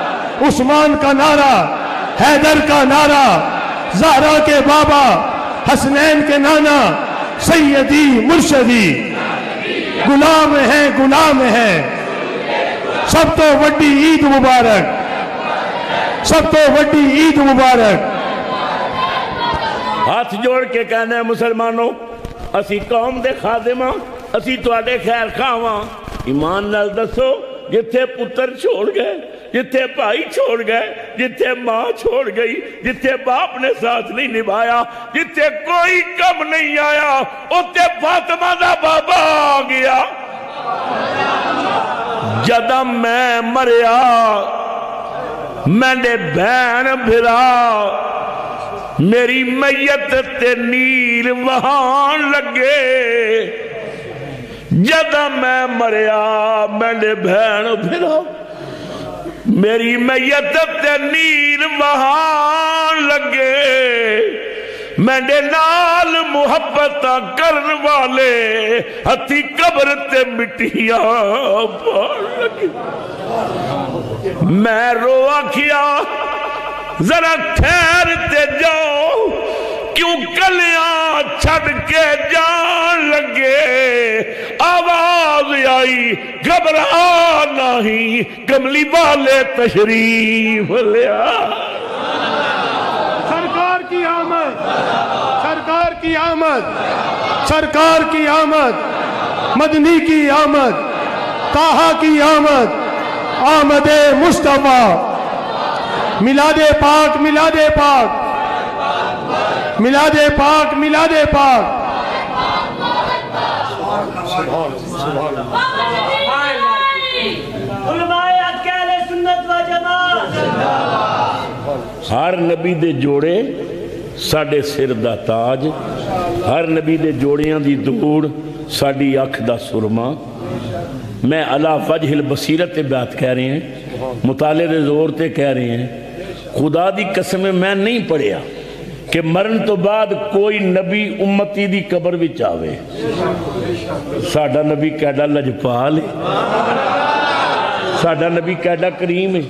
उस्मान का नारा, हैदर का नारा, जहरा के बाबा, हसनैन के नाना, सैयदी, मुर्शदी। गुलाम है गुलाम है। सब तो वड्डी ईद मुबारक। सब तो वड्डी ईद मुबारक। हाथ जोड़ के कहना है, मुसलमानों, असी कौम दे खादिमा, असी तो खैर खावा। ईमान नाल दसो जिथे पुत्र छोड़ गए जिथे भाई छोड़ गए जिथे माँ छोड़ गई जिथे बाप ने साथ नहीं निभाया जिथे कोई कम नहीं आया उथे फातमा का बाबा आ गया। जद मैं मरिया मैंने बहन भिरा, मेरी मैयत ते नीर वहाँ लगे। जद मैं मरिया मैंने भैन फिर। मेरी मैयत ते नीर महान लगे। मैंने नाल मुहब्बत करन वाले हथी कबर ते मिटिया मैं रो आखिया, जरा खैर ते जाओ। क्यों कलियाँ छड़ के जान लगे। आवाज़ आई घबरा नहीं कमली वाले तशरीफ़ लिया सरकार की आमद, सरकार की आमद, सरकार की आमद, मदनी की आमद, ताहा की आमद आमद मुस्तफ़ा। मिलादे पाक मिलादे पाक। मिला दे पाक, मिला दे पाक। हर नबी दे जोड़े साढ़े सिर दा ताज, हर नबी दे जोड़िया दी दूड़ साड़ी अख दा सुरमा। मैं अला वजहिल बसीरत बात कह रहे हैं, मुताले ज़ोर ते कह रहे हैं, खुदा दी कसम मैं नहीं पढ़िया कि मरण तो बाद कोई नबी उम्मती दी कबर विच आवे। साडा नबी कैडा लजपाल है। साडा नबी कैडा करीम है।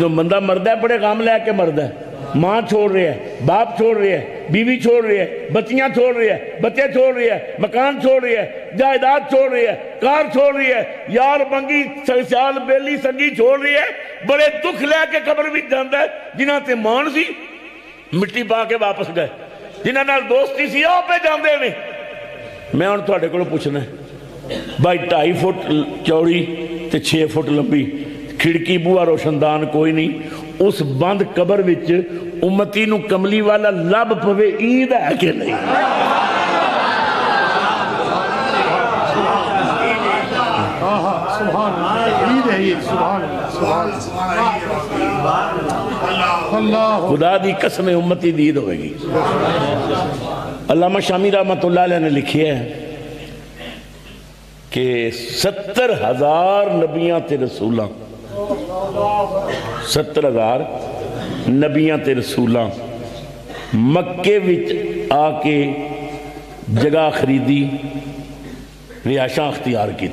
जो बंदा मरद है, बड़े काम लैके मरद है। माँ छोड़ रहा है, बाप छोड़ रहा है, बीवी छोड़ रही है, बच्चियाँ छोड़ रही है, बच्चे छोड़ रही है, मकान छोड़ रही है, जायदाद छोड़ रही है, कार छोड़ रही है, यार बंगी सियाल बेली संगी छोड़ रही है, बड़े दुख लैके कब्र भी जाता है, जिन्हें माण सी मिट्टी पा के वापस गए। जिन्हें दोस्ती सी पे जाते ने मैं हम थोड़े को भाई ढाई फुट चौड़ी तो छे फुट लंबी खिड़की बूआ रोशनदान कोई नहीं। उस बंद कबर में उम्मती कमली वाला लभ पवे ईद है कि नहीं? खुदा की कसम, उम्मती दीद होगी अलामा शामी रहमत ने लिखी है कि सत्तर हज़ार नबिया के रसूल, सत्तर हज़ार नबिया के रसूल मक्के आके जगह खरीदी रिहायशा अख्तियार की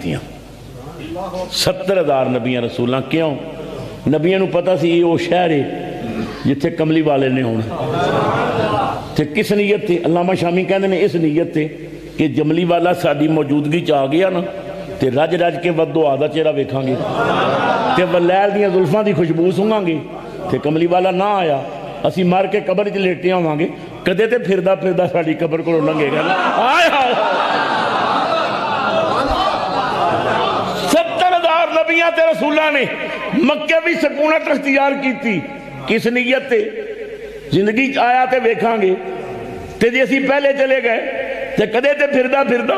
सत्तर हज़ार नबिया रसूल क्यों? नबिया पता सी वो शहर है जिथे कमली वाले ने होना। तो किस नीयत से अलामा शामी कहते हैं इस नीयत से कि जमली वाला साजूदगी आ गया ना तो रज रज के वदो आदा चेहरा वेखा तो वलैल दुल्फा की खुशबू सूँगा तो कमली वाला ना आया, असी मर के कबर च लेटे आवे कदे तो फिर फिर साबर कबर को लंघेगा सत्तर हज़ार नबिया रसूलों ने मक्के भी सकूनत अख्तियार की किस नीयत से? ज़िंदगी आया तो वेखा तो जे असी पहले चले गए तो कदे तो फिरदा फिरदा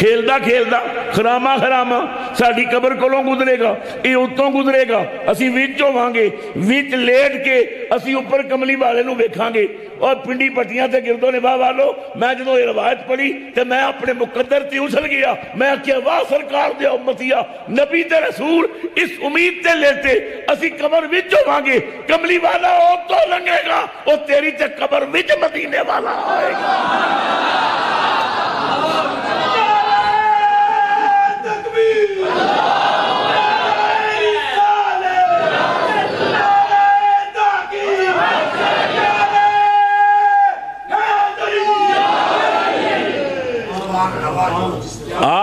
खेलदा खेलदा खरामा खरामा साडी कबर कोलों गुजरेगा ये उत्तों गुजरेगा ਅਸੀਂ ਵਿੱਚ ਹੋਵਾਂਗੇ ਵਿੱਚ ਲੇਟ ਕੇ ਅਸੀਂ ਉੱਪਰ ਕਮਲੀ ਵਾਲੇ ਨੂੰ ਵੇਖਾਂਗੇ ਔਰ ਪਿੰਡੀ ਪੱਟੀਆਂ ਤੇ ਗਿਰਦੋ ਨੇ ਵਾਲੋ ਮੈਂ ਜਦੋਂ ਇਹ ਰਵਾਇਤ ਪੜ੍ਹੀ ਤੇ ਮੈਂ ਆਪਣੇ ਮੁਕੱਦਰ ਤੇ ਉਸਲ ਗਿਆ ਮੈਂ ਆਖਿਆ ਵਾਹ ਸਰਕਾਰ ਦੇ ਉਮਤੀਆ ਨਬੀ ਤੇ ਰਸੂਲ ਇਸ ਉਮੀਦ ਤੇ ਲੈਤੇ ਅਸੀਂ ਕਬਰ ਵਿੱਚ ਹੋਵਾਂਗੇ ਕਮਲੀ ਵਾਲਾ ਉਹ ਤੋਂ ਲੰਘੇਗਾ ਉਹ ਤੇਰੀ ਤੇ ਕਬਰ ਵਿੱਚ ਮਦੀਨੇ ਵਾਲਾ ਆਏਗਾ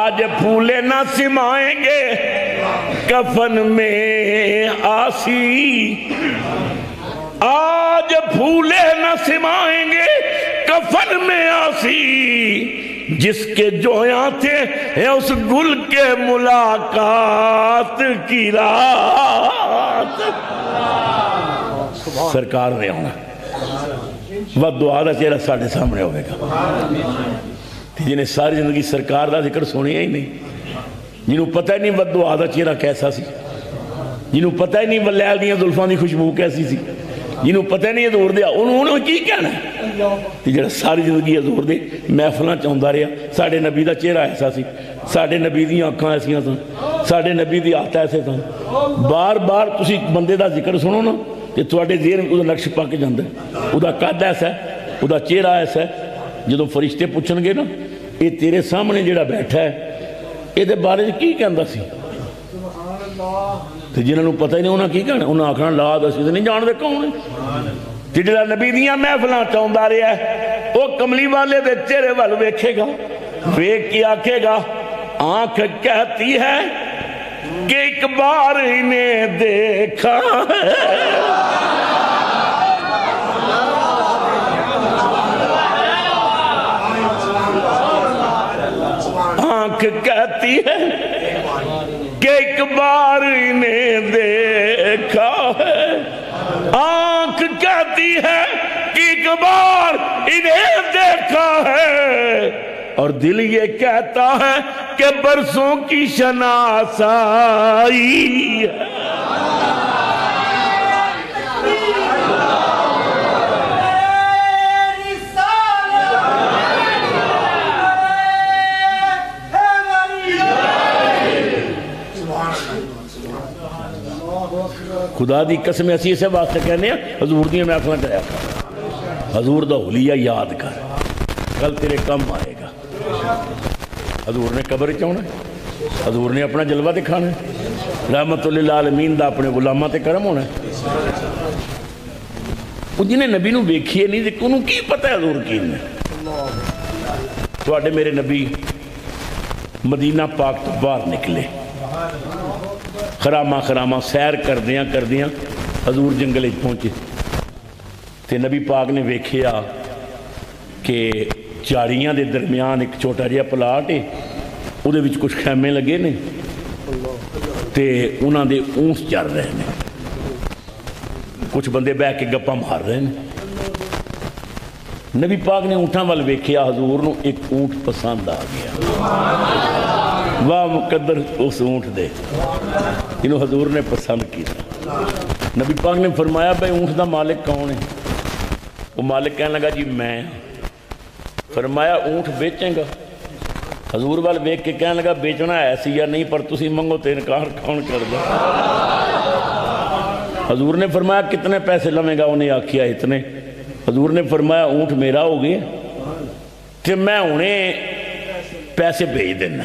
आज फूले ना सिमाएँगे, कफन में आसी। आज फूले न सिमाएँगे, कफन में आसी। जिसके जोया थे है, उस गुल के मुलाकात की रात। सरकार ने आना वह का चेहरा साढ़े सामने होगा। ਤੇ ਜਿਹਨੇ ਸਾਰੀ ਜ਼ਿੰਦਗੀ ਸਰਕਾਰ ਦਾ ਜ਼ਿਕਰ ਸੁਣਿਆ ਹੀ ਨਹੀਂ ਜਿਹਨੂੰ ਪਤਾ ਹੀ ਨਹੀਂ ਬਦਦੁਆ ਦਾ ਚਿਹਰਾ ਕੈਸਾ ਸੀ ਜਿਹਨੂੰ ਪਤਾ ਹੀ ਨਹੀਂ ਵਲੈਲ ਦੀਆਂ ਜ਼ੁਲਫਾਂ ਦੀ ਖੁਸ਼ਬੂ ਕੈਸੀ ਸੀ ਜਿਹਨੂੰ ਪਤਾ ਨਹੀਂ ਹਜ਼ੂਰ ਦੇ ਉਹਨੂੰ ਉਹਨੂੰ ਕੀ ਕਹਿਣਾ ਤੇ ਜਿਹੜਾ ਸਾਰੀ ਜ਼ਿੰਦਗੀ ਹਜ਼ੂਰ ਦੇ ਮਹਿਫਲਾਂ ਚ ਆਉਂਦਾ ਰਿਹਾ ਸਾਡੇ ਨਬੀ ਦਾ ਚਿਹਰਾ ਐਸਾ ਸੀ ਸਾਡੇ ਨਬੀ ਦੀਆਂ ਅੱਖਾਂ ਐਸੀਆਂ ਸਨ ਸਾਡੇ ਨਬੀ ਦੀ ਹੱਥ ਐਸੇ ਸਨ ਬਾਰ-ਬਾਰ ਤੁਸੀਂ ਬੰਦੇ ਦਾ ਜ਼ਿਕਰ ਸੁਣੋ ਨਾ ਤੇ ਤੁਹਾਡੇ ਜ਼ਿਹਨ ਵਿੱਚ ਉਹਦਾ ਨਕਸ਼ ਪੱਕ ਜਾਂਦਾ ਉਹਦਾ ਕੱਦ ਐਸਾ ਉਹਦਾ ਚਿਹਰਾ ਐਸਾ ਜਦੋਂ ਫਰਿਸ਼ਤੇ ਪੁੱਛਣਗੇ ਨਾ ये तेरे सामने जोड़ा बैठा है ये बारे में की कहता सी? तो जिन्होंने पता ही नहीं, उन्हें की कहना? उन्हें आखना, ला दस तो नहीं जानते कौन है? जो नबी दिया महफल चाहता रहा है वह कमली वाले के चेहरे वाल वेखेगा, वेख के आखेगा, आँख कहती है कि एक बार इन्हें देखा है। जाती है कि एक बार इन्हें देखा है। आँख कहती है कि एक बार इन्हें देखा है। और दिल ये कहता है कि बरसों की शनासाई है। खुदा की कसम असं इस वास्ते कहने हजूर दिन महफल कराया कर हजूर का हुलिया याद कर, कल तेरे कम आएगा। हजूर ने कबर चाहना हजूर ने अपना जलवा दिखाना रहमत मीन का अपने गुलामा से करम होना जिन्हें नबी वेखिए नहीं तो की पता है हजूर की तो मेरे नबी मदीना पाक तो बहर निकले। ਖਰਾਮਾ ਖਰਾਮਾ ਸੈਰ ਕਰਦਿਆਂ ਕਰਦਿਆਂ ਹਜ਼ੂਰ ਜੰਗਲ ਵਿੱਚ ਪਹੁੰਚੇ ਤੇ ਨਬੀ ਪਾਕ ਨੇ ਵੇਖਿਆ ਕਿ ਝਾੜੀਆਂ ਦੇ ਦਰਮਿਆਨ ਇੱਕ ਛੋਟਾ ਜਿਹਾ ਪਲਾਟ ਹੈ ਉਹਦੇ ਵਿੱਚ ਕੁਝ ਖੈਮੇ ਲੱਗੇ ਨੇ ਤੇ ਉਹਨਾਂ ਦੇ ਊਂਠ ਚੱਲ ਰਹੇ ਨੇ ਕੁਝ ਬੰਦੇ ਬਹਿ ਕੇ ਗੱਪਾਂ ਮਾਰ ਰਹੇ ਨੇ ਨਬੀ ਪਾਕ ਨੇ ਊਂਠਾਂ ਵੱਲ ਵੇਖਿਆ ਹਜ਼ੂਰ ਨੂੰ ਇੱਕ ਊਂਠ ਪਸੰਦ ਆ ਗਿਆ वाह मुकदर उस ऊँट दे। इन्हों हजूर ने पसंद किया नबी पाक ने फरमाया, भाई, ऊँट का मालिक कौन है? वो मालिक कह लगा, जी, मैं हाँ। फरमाया, ऊँट बेचेगा? हजूर वाल वेख के कह लगा, बेचना ऐसी या नहीं, पर तुम मंगो तो इनकार कौन कर दो हजूर ने फरमाया, कितने पैसे लवेगा? उन्हें आखिया, इतने। हजूर ने फरमाया, ऊँट मेरा हो गया। कि मैं उन्हें पैसे भेज देना।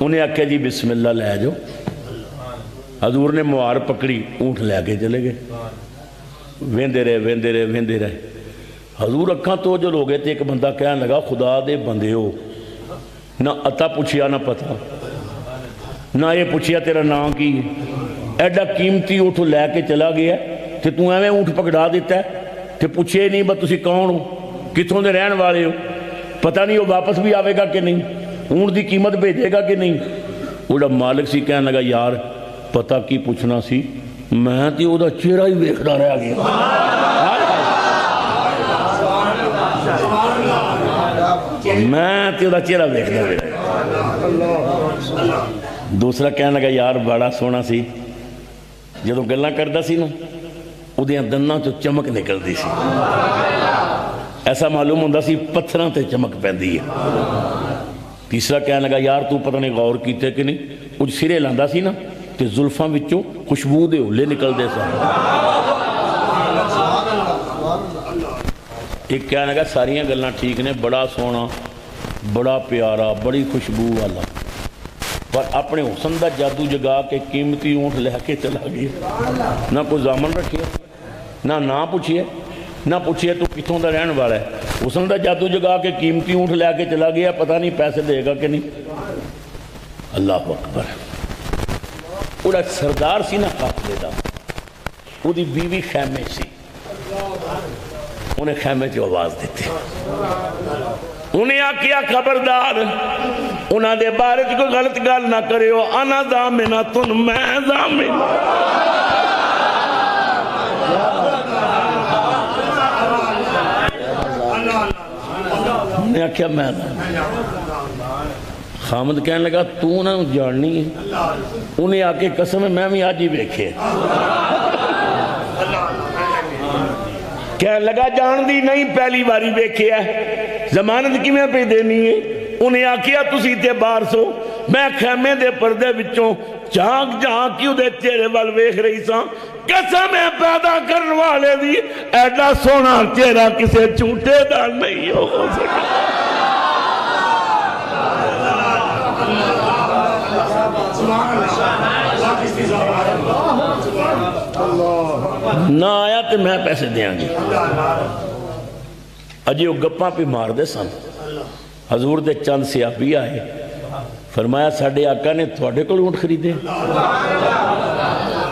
उन्हें आख्या जी बिस्मिल्ला लै जाओ। हजूर ने मुहार पकड़ी ऊठ लैके चले गए। वेंदे रहे वेंदे रहे वेंदे रहे। हजूर अखा तो जो हो गए तो एक बंदा कह लगा, खुदा दे बंदे हो, ना अता पूछिया ना पता। ना ये पूछिया तेरा ना की एडा कीमती ऊठ लैके चला गया तो तू एवें ऊठ पकड़ा दिता है? तो पूछे नहीं, बस तुम कौन हो? कितों के रहन वाले हो? ਪਤਾ ਨਹੀਂ ਉਹ ਵਾਪਸ ਵੀ ਆਵੇਗਾ ਕਿ ਨਹੀਂ ਊਠ ਦੀ ਕੀਮਤ ਭੇਜੇਗਾ ਕਿ ਨਹੀਂ ਉਹਦਾ ਮਾਲਕ ਸੀ ਕਹਿਣ ਲੱਗਾ ਯਾਰ ਪਤਾ ਕੀ ਪੁੱਛਣਾ ਸੀ ਮੈਂ ਤੇ ਉਹਦਾ ਚਿਹਰਾ ਹੀ ਵੇਖਦਾ ਰਹਿ ਗਿਆ ਮੈਂ ਤੇ ਉਹਦਾ ਚਿਹਰਾ ਵੇਖਦਾ ਰਿਹਾ ਦੂਸਰਾ ਕਹਿਣ ਲੱਗਾ ਯਾਰ ਬੜਾ ਸੋਹਣਾ ਸੀ ਜਦੋਂ ਗੱਲਾਂ ਕਰਦਾ ਸੀ ਨਾ ਉਹਦੀਆਂ ਦੰਦਾਂ ਤੋਂ ਚਮਕ ਨਿਕਲਦੀ ਸੀ ऐसा मालूम हों पत्थर से चमक पैंती है। तीसरा कह लगा, यार, तू पता नहीं गौर किए कि नहीं? कुछ सिरे ला ना तो जुल्फा खुशबू के ओले निकलते सन एक कह लगा, सारिया गल् ठीक ने, बड़ा सोहना, बड़ा प्यारा, बड़ी खुशबू वाला। पर अपने हुसन का जादू जगा के कीमती ऊँट लैके चला गया। ना कोई जामन रखिए ना ना पूछिए ਨਾ ਪੁੱਛਿਆ ਤੂੰ ਕਿੱਥੋਂ ਦਾ ਰਹਿਣ ਵਾਲਾ ਹੈ ਹੁਸਨ ਦਾ ਜਾਦੂ ਜਗਾ ਕੇ ਕੀਮਤੀ ਊਂਠ ਲੈ ਕੇ ਚਲਾ ਗਿਆ ਪਤਾ ਨਹੀਂ ਪੈਸੇ ਦੇਗਾ ਕਿ ਨਹੀਂ ਅੱਲਾਹੁ ਅਕਬਰ ਉਹਦਾ ਸਰਦਾਰ ਸੀ ਨਾ ਕਾਫਲੇ ਦਾ ਉਹਦੀ ਬੀਵੀ ਖੈਮੇ ਸੀ ਉਹਨੇ ਖੈਮੇ 'ਚ ਆਵਾਜ਼ ਦਿੱਤੀ ਉਹਨੇ ਆਖਿਆ ਖਬਰਦਾਰ ਉਹਨਾਂ ਦੇ ਬਾਰੇ 'ਚ ਕੋਈ ਗਲਤ ਗੱਲ ਨਾ ਕਰਿਓ ਅਨਾ ਜ਼ਾਮਿਨਾ ਤੁਨ ਮੈਂ ਜ਼ਾਮਿਨ ਉਹਨੇ ਆਖਿਆ ਮੈਂ ਖਾਮਦ ਕਹਿਣ ਲੱਗਾ ਤੂੰ ਉਹਨਾਂ ਨੂੰ ਜਾਣਨੀ ਹੈ ਉਹਨੇ ਆ ਕੇ ਕਸਮ ਹੈ ਮੈਂ ਵੀ ਅੱਜ ਹੀ ਵੇਖਿਆ ਕਹਿਣ ਲੱਗਾ ਜਾਣਦੀ ਨਹੀਂ ਪਹਿਲੀ ਵਾਰੀ ਵੇਖਿਆ ਜ਼ਮਾਨਤ ਕਿਵੇਂ ਪਈ ਦੇਣੀ ਹੈ ਉਹਨੇ ਆਖਿਆ ਤੁਸੀਂ ਤੇ ਬਾਹਰ ਸੋ ਮੈਂ ਖੈਮੇ ਦੇ ਪਰਦੇ ਵਿੱਚੋਂ ਝਾਂਕ ਝਾਂਕ ਕੇ ਉਹਦੇ ਚਿਹਰੇ ਵੱਲ ਵੇਖ ਰਹੀ ਸਾਂ कसम है पैदा करने वाले दी एडा सोना चेहरा किसी झूठे का नहीं हो सकता। ना आया तो मैं पैसे देंगे अजे गप्पा भी मारते सन। हजूर दे चंद सियापी आए। फरमाया, साढ़े आका ने थोड़े को ऊँट खरीदे।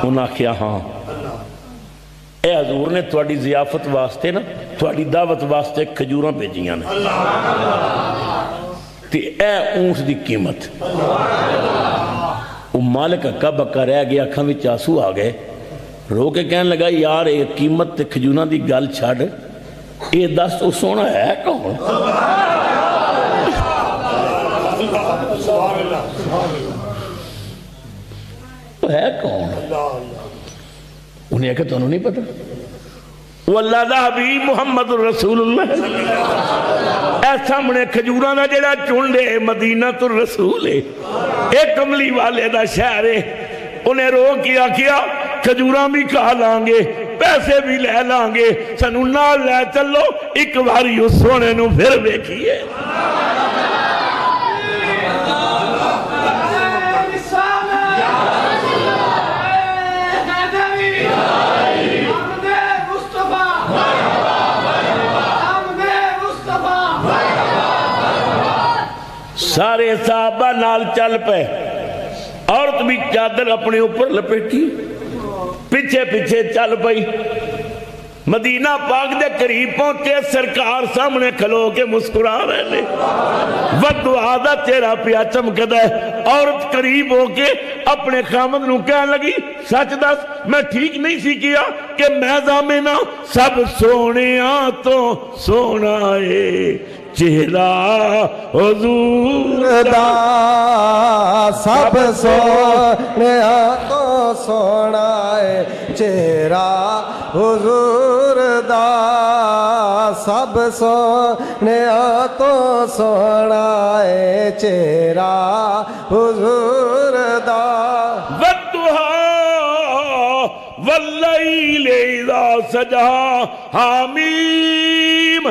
उन्हें आख्या हाँ। ਇਹ ਹਜ਼ੂਰ ਨੇ ਤੁਹਾਡੀ ਜ਼ਿਆਫਤ ਵਾਸਤੇ ਨਾ ਤੁਹਾਡੀ ਦਾਵਤ ਵਾਸਤੇ ਖਜੂਰਾਂ ਭੇਜੀਆਂ ਨੇ ਤੇ ਇਹ ਊਂਟ ਦੀ ਕੀਮਤ ਉਹ ਮਾਲਕ ਹੱਕਾ ਬੱਕਾ ਰਹਿ ਗਿਆ ਅੱਖਾਂ ਵਿੱਚ ਆਂਸੂ ਆ ਗਏ ਰੋ ਕੇ ਕਹਿਣ ਲੱਗਾ ਯਾਰ ਇਹ ਕੀਮਤ ਤੇ ਖਜੂਰਾਂ ਦੀ ਗੱਲ ਛੱਡ ਇਹ ਦੱਸ ਉਹ ਸੋਹਣਾ ਹੈ ਕੌਣ ਉਹ ਹੈ ਕੌਣ ਉਹਨੇ उन्हें आखिर तुम्हें तो नहीं पता। खजूर मदीना वाले का शहर है खजूर भी खा लांगे, पैसे भी लै लांगे, सानू नाल लै चलो एक बारी उस सोने फिर वेखीए। सारे साहबा नाल चल पे। औरत भी चादर अपने ऊपर लपेटी। पीछे पीछे चल पी मदीना पाक दे करीब पहुँचे, सरकार सामने खलो के मुस्कुरा रहे ने। बदुआ चेहरा पिया चमकदा है। औरत करीब होके अपने खामद कह लगी, सच दस, मैं ठीक नहीं सी किया के मैं जामे ना, सब सोने तो सोना है। चेहरा हजूर तो दा सब सो तो सोना है चेहरा हजूर दा। सब सोने तो सोना है चेहरा हजूर दा। वल्लई ले सजा हामीम।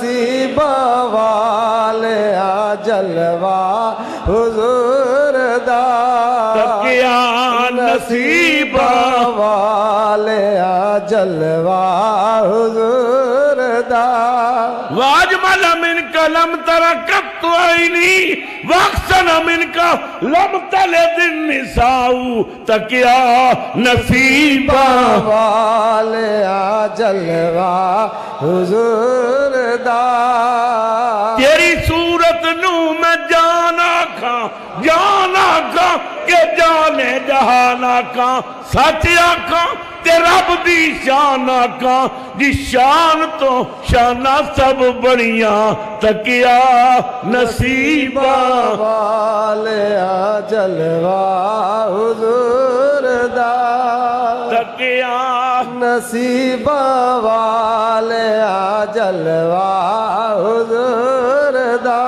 नसीब वाले आ जलवा हुजूर दा। नसीब। वाले आ जलवा। का लम तरा कब तो आई नहीं वक्सन हम इनका लम तले दिन निसाऊ तकिया नसीबा। वाले आ जलवा हुजूर दा। तेरी सूरत नू मैं जा के जाने जहाना का सच आखा ते रब दी शान आखा जी शान तो शाना सब बढ़िया तकिया नसीबा। वाले जलवा हुजूर दा। तकिया नसीबा वाले जलवा हुजूर दा।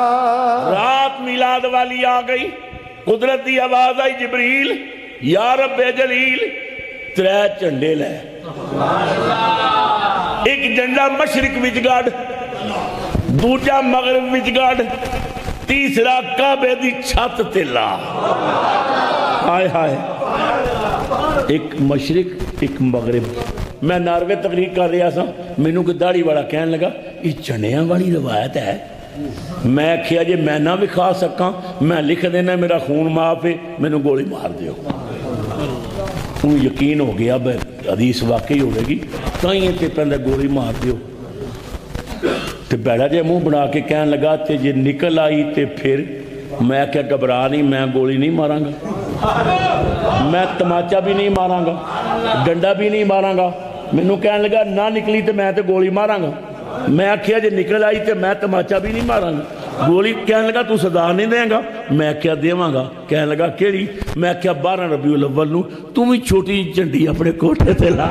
रात मिलाद वाली आ गई। कुदरत की आवाज़ आई जबरील यार अबे जलील, त्रै झंडे लै। एक झंडा मशरक विच गढ़, दूजा मगरब विच गढ़, तीसरा काबे की छत तेला हाय हाय। एक मशरक, एक मगरब। मैं नारवे तकरीर कर रहा सैनू मैनू कोई दाड़ी वाला कह लगा, ये चनिया वाली रवायत है। मैं आख्या जे मैं ना भी खा सका, मैं लिख देना, मेरा खून माफ़ है, मैंने गोली मार दियो। हूँ यकीन हो गया, बै अदीस वाकई होगी ताइए तो कहता गोली मार दियो। तो बैड़ा जहा मुँह बना के कह लगा तो जे निकल आई तो फिर मैं आख्या घबरा नहीं, मैं गोली नहीं मारागा। मैं तमाचा भी नहीं मारागा, डंडा भी नहीं मारागा। मैनू कह लगा, ना निकली तो मैं तो गोली मारागा। मैं आख्या जो निकल आई तो मैं तमाचा भी नहीं मारा गोली कह लगा तू सदा नहीं देंगा? मैं क्या देवगा। कह लगा कि मैं आख्या बारह रबी अव्वल तू भी छोटी झंडी अपने कोठे से ला।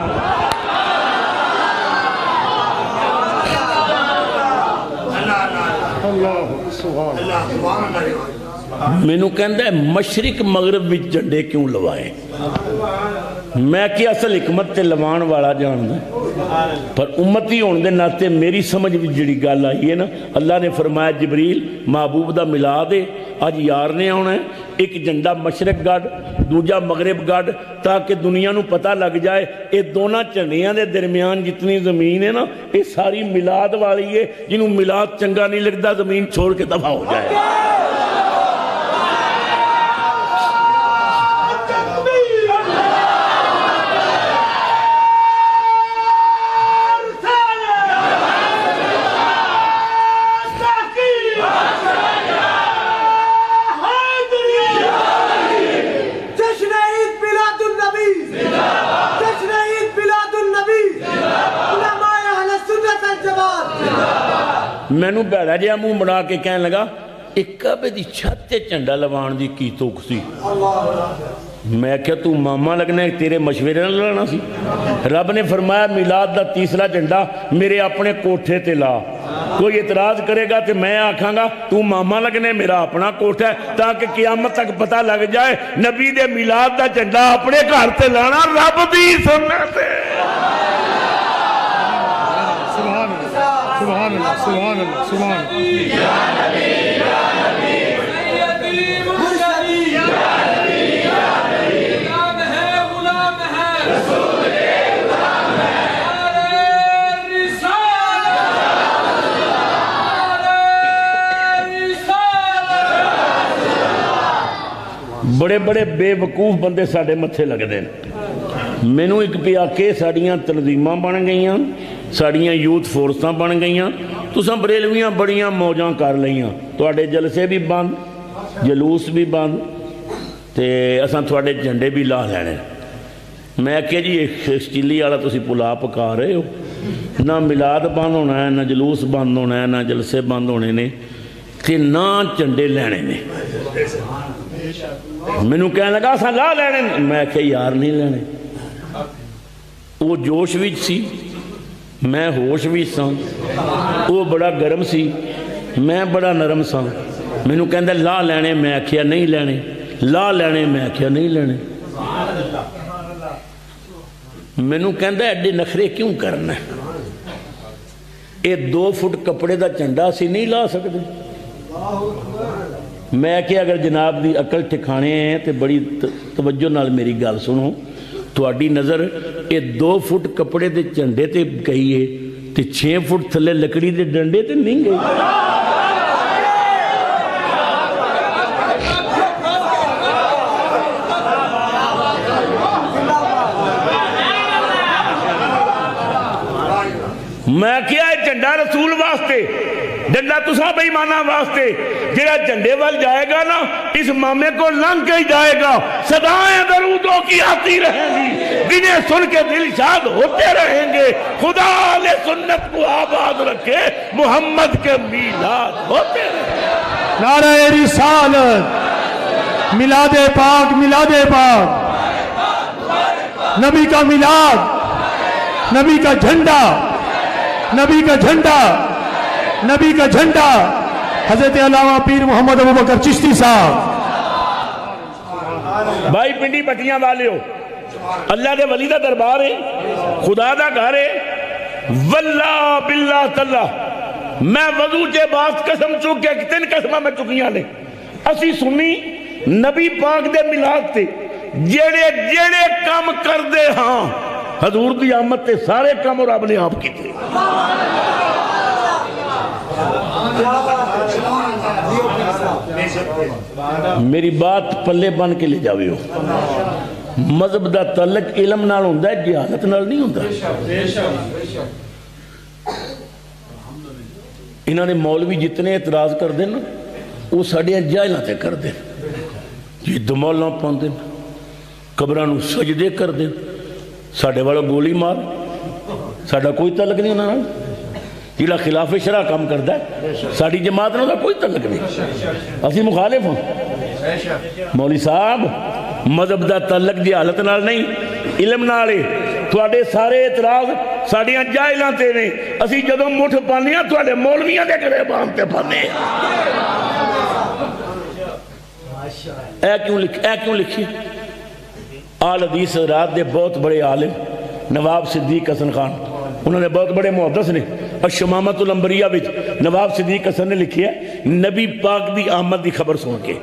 Allah, Allah, Allah, Allah, ਮੈਨੂੰ ਕਹਿੰਦਾ ਮਸ਼ਰਕ ਮਗਰਬ ਵਿੱਚ ਝੰਡੇ ਕਿਉਂ ਲਵਾਏ ਮੈਂ ਕਿ ਅਸਲ ਹਕਮਤ ਤੇ ਲਵਾਉਣ ਵਾਲਾ ਜਾਣਦਾ ਪਰ ਉਮਤੀ ਹੋਣ ਦੇ ਨਾਤੇ ਮੇਰੀ ਸਮਝ ਵਿੱਚ ਜਿਹੜੀ ਗੱਲ ਆਈ ਹੈ ਨਾ ਅੱਲਾ ਨੇ ਫਰਮਾਇਆ ਜਬਰੀਲ ਮਹਬੂਬ ਦਾ ਮਿਲਾਦ ਹੈ ਅੱਜ ਯਾਰ ਨੇ ਆਉਣਾ ਇੱਕ ਝੰਡਾ ਮਸ਼ਰਕ ਗੱਡ ਦੂਜਾ ਮਗਰਬ ਗੱਡ ਤਾਂ ਕਿ ਦੁਨੀਆ ਨੂੰ ਪਤਾ ਲੱਗ ਜਾਏ ਇਹ ਦੋਨਾਂ ਝੰਡਿਆਂ ਦੇ ਦਰਮਿਆਨ ਜਿੰਨੀ ਜ਼ਮੀਨ ਹੈ ਨਾ ਇਹ ਸਾਰੀ ਮਿਲਾਦ ਵਾਲੀ ਹੈ ਜਿਹਨੂੰ ਮਿਲਾਦ ਚੰਗਾ ਨਹੀਂ ਲੱਗਦਾ ਜ਼ਮੀਨ ਛੋੜ ਕੇ ਦਫਾ ਹੋ ਜਾਏ ਮੈਨੂੰ ਭੈੜਾ ਜਿਹਾ ਮੂੰਹ ਬਣਾ ਕੇ ਕਹਿਣ ਲੱਗਾ ਇਹ ਕਾਬੇ ਦੀ ਛੱਤ ਤੇ ਝੰਡਾ ਲਵਾਉਣ ਦੀ ਕੀ ਤੁਕ ਸੀ ਮੈਂ ਕਿਹਾ ਤੂੰ ਮਾਮਾ ਲੱਗਣਾ ਹੈ, ਤੇਰੇ ਮਸ਼ਵਰੇ ਨਾਲ ਲੈਣਾ ਸੀ ਰੱਬ ਨੇ ਫਰਮਾਇਆ ਮਿਲਾਦ ਦਾ ਤੀਸਰਾ ਝੰਡਾ ਮੇਰੇ ਆਪਣੇ ਕੋਠੇ ਤੇ ਲਾ ਕੋਈ ਇਤਰਾਜ਼ ਕਰੇਗਾ ਤੇ ਮੈਂ ਆਖਾਂਗਾ ਤੂੰ ਮਾਮਾ ਲੱਗਨੇ ਮੇਰਾ ਆਪਣਾ ਕੋਠਾ ਹੈ, ਤਾਂ ਕਿ ਕਿਆਮਤ ਤੱਕ ਪਤਾ ਲੱਗ ਜਾਏ ਨਬੀ ਦੇ ਮਿਲਾਦ ਦਾ ਝੰਡਾ ਆਪਣੇ ਘਰ ਤੇ ਲਾਣਾ ਰੱਬ ਦੀ सुभान अल्लाह सुभान अल्लाह सुभान बड़े बड़े बेवकूफ़ बंदे साढ़े मत्थे लगते हैं। ਮੈਨੂੰ ਇੱਕ ਪਿਆ ਕੇ ਸਾਡੀਆਂ ਤਨਜ਼ੀਮਾਂ ਬਣ ਗਈਆਂ, ਸਾਡੀਆਂ ਯੂਥ ਫੋਰਸਾਂ ਬਣ ਗਈਆਂ। ਤੁਸੀਂ ਬਰੇਲਵੀਆਂ ਬੜੀਆਂ ਮੌਜਾਂ ਕਰ ਲਈਆਂ। ਤੁਹਾਡੇ ਜਲਸੇ ਵੀ ਬੰਦ, ਜਲੂਸ ਵੀ ਬੰਦ, ਤੇ ਅਸਾਂ ਤੁਹਾਡੇ ਝੰਡੇ ਵੀ ਲਾ ਲੈਣੇ। ਮੈਂ ਕਿਹਾ ਜੀ, ਇਹ ਸਟੀਲੀ ਵਾਲਾ ਤੁਸੀਂ ਪੁਲਾ ਪਕਾ ਰਹੇ ਹੋ। ਨਾ ਮਿਲਾਦ ਬੰਦ ਹੋਣਾ ਹੈ, ਨਾ ਜਲੂਸ ਬੰਦ ਹੋਣਾ ਹੈ, ਨਾ ਜਲਸੇ ਬੰਦ ਹੋਣੇ ਨੇ, ਤੇ ਨਾ ਝੰਡੇ ਲੈਣੇ ਨੇ। ਮੈਨੂੰ ਕਹਿਣ ਲੱਗਾ, ਅਸਾਂ ਲਾ ਲੈਣੇ ਨੇ। ਮੈਂ ਕਿਹਾ, ਯਾਰ, ਨਹੀਂ ਲੈਣੇ। ਉਹ ਜੋਸ਼ ਵਿੱਚ ਸੀ, ਮੈਂ ਹੋਸ਼ ਵਿੱਚ ਸਾਂ। ਉਹ ਬੜਾ ਗਰਮ ਸੀ, ਮੈਂ ਬੜਾ ਨਰਮ ਸਾਂ। ਮੈਨੂੰ ਕਹਿੰਦਾ, ਲਾ ਲੈਣੇ। ਮੈਂ ਆਖਿਆ, ਨਹੀਂ ਲੈਣੇ। ਲਾ ਲੈਣੇ। ਮੈਂ ਆਖਿਆ, ਨਹੀਂ ਲੈਣੇ। ਮੈਨੂੰ ਕਹਿੰਦਾ, ਐਡੇ ਨਖਰੇ ਕਿਉਂ ਕਰਨਾ? ਇਹ 2 ਫੁੱਟ ਕੱਪੜੇ ਦਾ ਝੰਡਾ ਅਸੀਂ ਨਹੀਂ ਲਾ ਸਕਦੇ। ਮੈਂ ਕਿ ਅਗਰ ਜਨਾਬ ਦੀ ਅਕਲ ਠਿਕਾਣੇ ਹੈ ਤੇ ਬੜੀ ਤ- ਤਵੱਜੋ ਨਾਲ ਮੇਰੀ ਗੱਲ ਸੁਣੋ। ਤੁਹਾਡੀ ਨਜ਼ਰ ਇਹ 2 ਫੁੱਟ ਕੱਪੜੇ ਦੇ ਝੰਡੇ ਤੇ ਗਈ ਏ ਤੇ 6 ਫੁੱਟ ਥੱਲੇ ਲੱਕੜੀ ਦੇ ਡੰਡੇ ਤੇ ਨਹੀਂ ਗਈ ਮੈਂ ਕਿਹਾ डंडा तुसा बेईमाना वास्ते जरा झंडे वाल जाएगा ना, इस मामे को लंघ के ही जाएगा। सदाएँ दरूदों की आती रहेगी जिन्हें सुन के दिल शाद होते रहेंगे। खुदा ने सुन्नत को आबाद रखे, मोहम्मद के मिलाद होते नारा रिसालत मिलाद पाक मिलाद पाक। नबी का मिलाद, नबी का झंडा, नबी का झंडा। नबी का झंडा। हज़रत अलावा पीर मोहम्मद अबू बकर चिश्ती साहब। भाई, पिंडी पटिया वाले हो अल्लाह के वली का दरबार है, खुदा का घर है। वल्ला बिल्ला तल्ला। मैं वज़ू के बाद कसम चुक के तीन कसम मैं चुकी ने। असी सुनी नबी पाक दे मिलाद से जेड़े जेड़े काम करते हाँ हजूर की आमद से सारे काम रब ने आप किए मेरी बात पल्ले बन के ले जावे हो मज़हब का तलक इलम नाल होंगे जहालत नाल नहीं होंगे इन्होंने मौलवी जितने इतराज कर हैं वो साढ़िया जायलों से करते जिद मौलों पाते कबर सजदे कर दे साढ़े वालों गोली मार साडा कोई तलक नहीं उन्होंने ਜਿਹੜਾ ਖਿਲਾਫੇ ਸ਼ਰਾ ਕੰਮ ਕਰਦਾ ਹੈ, ਸਾਡੀ ਜਮਾਤ ਨਾਲ ਉਹਦਾ ਕੋਈ ਤਲਕ ਨਹੀਂ ਅਸੀਂ ਮੁਖਾਲਿਫ ਹਾਂ ਮੌਲੀ ਸਾਹਿਬ ਮਜ਼ਹਬ ਦਾ ਤਲਕ ਦੀ ਹਾਲਤ ਨਾਲ ਨਹੀਂ ਇਲਮ ਨਾਲ ਏ ਤੁਹਾਡੇ ਸਾਰੇ ਇਤਰਾਜ਼ ਸਾਡੀਆਂ ਜਾਇਲਾਂ ਤੇ ਨੇ ਅਸੀਂ ਜਦੋਂ ਮੁੱਠ ਪਾਉਂਦੇ ਹਾਂ ਤੁਹਾਡੇ ਮੌਲਵੀਆਂ ਦੇ ਗਰੇਬਾਨ ਤੇ ਪਾਉਂਦੇ ਹਾਂ ਇਹ ਕਿਉਂ ਲਿਖ ਇਹ ਕਿਉਂ ਲਿਖੀ ਆਲ ਹਦੀਸ ਰਾਤ ਦੇ ਬਹੁਤ ਬੜੇ ਆਲਿਮ ਨਵਾਬ ਸਿੱਦੀਕ ਹਸਨ ਖਾਨ ਉਹਨਾਂ ਨੇ ਬਹੁਤ ਬੜੇ ਮੁਹੱਦਸ ਨੇ ਅਸ਼ਮਾਮਤੁਲ ਅੰਬਰੀਆ ਵਿੱਚ ਨਵਾਬ ਸਿੱਦੀਕ ਹਸਨ ਨੇ ਲਿਖਿਆ ਨਬੀ ਪਾਕ ਦੀ ਆਮਦ ਦੀ ਖਬਰ ਸੁਣ ਕੇ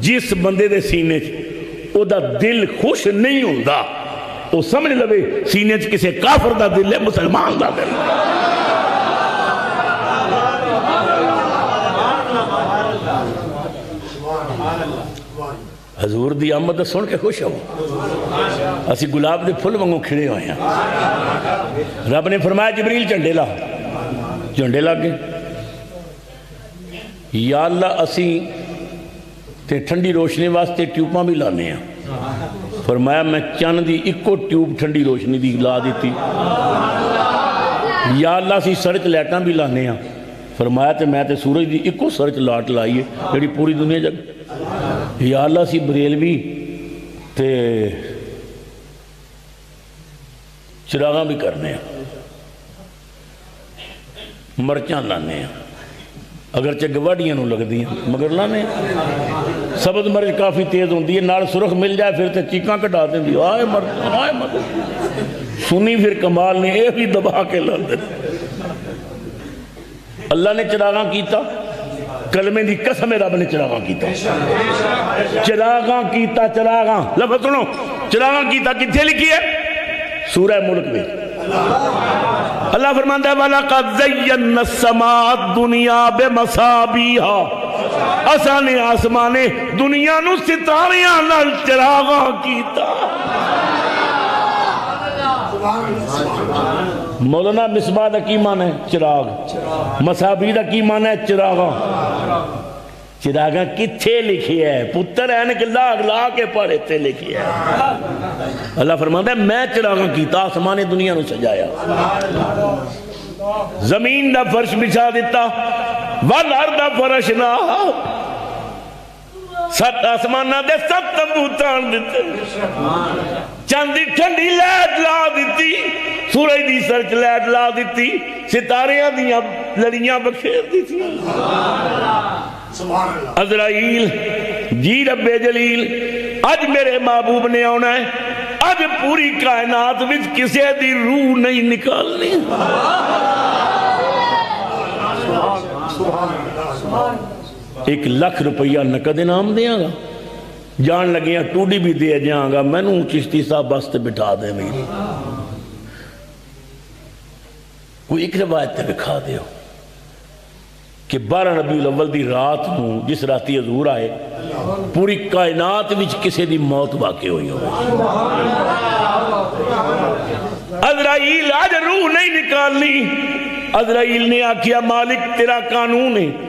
ਜਿਸ ਬੰਦੇ ਦੇ ਸੀਨੇ 'ਚ ਉਹਦਾ ਦਿਲ ਖੁਸ਼ ਨਹੀਂ ਹੁੰਦਾ ਉਹ ਸਮਝ ਲਵੇ ਸੀਨੇ 'ਚ ਕਿਸੇ ਕਾਫਰ ਦਾ ਦਿਲ ਹੈ ਮੁਸਲਮਾਨ ਦਾ ਦਿਲ ਹੈ। ਹਜ਼ੂਰ ਦੀ ਆਮਦ ਦਾ ਸੁਣ ਕੇ ਖੁਸ਼ ਹੋ ਅਸੀਂ ਗੁਲਾਬ ਦੇ ਫੁੱਲ ਵਾਂਗੂ ਖਿੜੇ ਹੋਏ ਹਾਂ ਰੱਬ ਨੇ ਫਰਮਾਇਆ ਜਬਰੀਲ ਝੰਡੇ ਲਾ ਝੰਡੇ ਲਾ ਕੇ ਯਾ ਅੱਲਾ ਅਸੀਂ ਤੇ ਠੰਡੀ ਰੋਸ਼ਨੀ ਵਾਸਤੇ ਟਿਊਬਾਂ ਵੀ ਲਾਣੇ ਆ ਫਰਮਾਇਆ ਮੈਂ ਚੰਨ ਦੀ ਇੱਕੋ ਟਿਊਬ ਠੰਡੀ ਰੋਸ਼ਨੀ ਦੀ ਲਾ ਦਿੱਤੀ ਯਾ ਅੱਲਾ ਅਸੀਂ ਸਰਚ ਲਾਈਟਾਂ ਵੀ ਲਾਣੇ ਆ ਫਰਮਾਇਆ ਤੇ ਮੈਂ ਤੇ ਸੂਰਜ ਦੀ ਇੱਕੋ ਸਰਚ ਲਾਟ ਲਾਈ ਹੈ ਜਿਹੜੀ ਪੂਰੀ ਦੁਨੀਆ ਜਗ ਯਾ ਅੱਲਾ ਅਸੀਂ ਬਰੇਲਵੀ ਤੇ ਚਿਰਾਗਾਂ ਵੀ ਕਰਨੇ ਆ ਮਰਚਾਂ ਲਾਣੇ ਆ ਅਗਰ ਚ ਗਵਾਡੀਆਂ ਨੂੰ ਲੱਗਦੀਆਂ ਮਗਰ ਲਾਣੇ ਸਬਦ ਮਰਜ ਕਾਫੀ ਤੇਜ਼ ਹੁੰਦੀ ਹੈ ਨਾਲ ਸੁਰਖ ਮਿਲ ਜਾਏ ਫਿਰ ਤੇ ਚੀਕਾਂ ਕਢਾ ਦਿੰਦੀ ਆਏ ਮਰ ਆਏ ਮਰ ਸੁਨੀ ਫਿਰ ਕਮਾਲ ਨੇ ਇਹ ਵੀ ਦਬਾ ਕੇ ਲਾਉਂਦੇ ਨੇ। ਅੱਲਾ ਨੇ ਚਿਰਾਗਾਂ ਕੀਤਾ ਕਲਮੇ ਦੀ ਕਸਮ ਹੈ ਰੱਬ ਨੇ ਚਿਰਾਗਾਂ ਕੀਤਾ ਚਿਰਾਗਾਂ ਕੀਤਾ ਚਿਰਾਗਾਂ ਲਫ਼ਜ਼ ਸੁਣੋ ਚਿਰਾਗਾਂ ਕੀਤਾ ਕਿੱਥੇ ਲਿਖੀ ਹੈ ਸੂਰਹ ਮੁਲਕ ਵਿੱਚ अल्लाह फरमाता है, वाला का जयन समा दुनिया बे मसाबीहा असा ने आसमाने दुनिया नु सितारियाँ नाल चिरागा कीता। मौलाना मिसबा का की मन है? चिराग। मसाबी का की मन है? चिरागा। चिरागा किथे लिखी है? पुत्र ऐनक लाग ला के पढ़े ते लिखी है। अल्लाह फरमाता मैं चिरागा कीता आसमाने दुनिया नु सजाया। ज़मीन का फर्श बिछा दिता वल अर्दा फर्श ना। सत आसमाना दे सत तंबू चांदी ठंडी लैट ला दी सूरज की सर्च लैट ला दी सितारिया दड़िया बखेर दी अजराइल जी रब्बे जलील अज मेरे महबूब ने आना है। अज पूरी कायनात विच किसी दी रूह नहीं निकालनी। एक लख रुपया नकद इनाम देंगा जान लगिया टूडी भी दे जाऊँगा मैनू चिश्ती साहब बस ते बिठा दे मेरी। कोई एक रिवायत ते विखा दियो कि बारह रबी अव्वल की रात को जिस रात हजूर आए, पूरी कायनात में किसी की मौत वाकई हुई हो अजराइल आज रूह नहीं निकालनी। अजराइल ने आखिया, मालिक तेरा कानून है।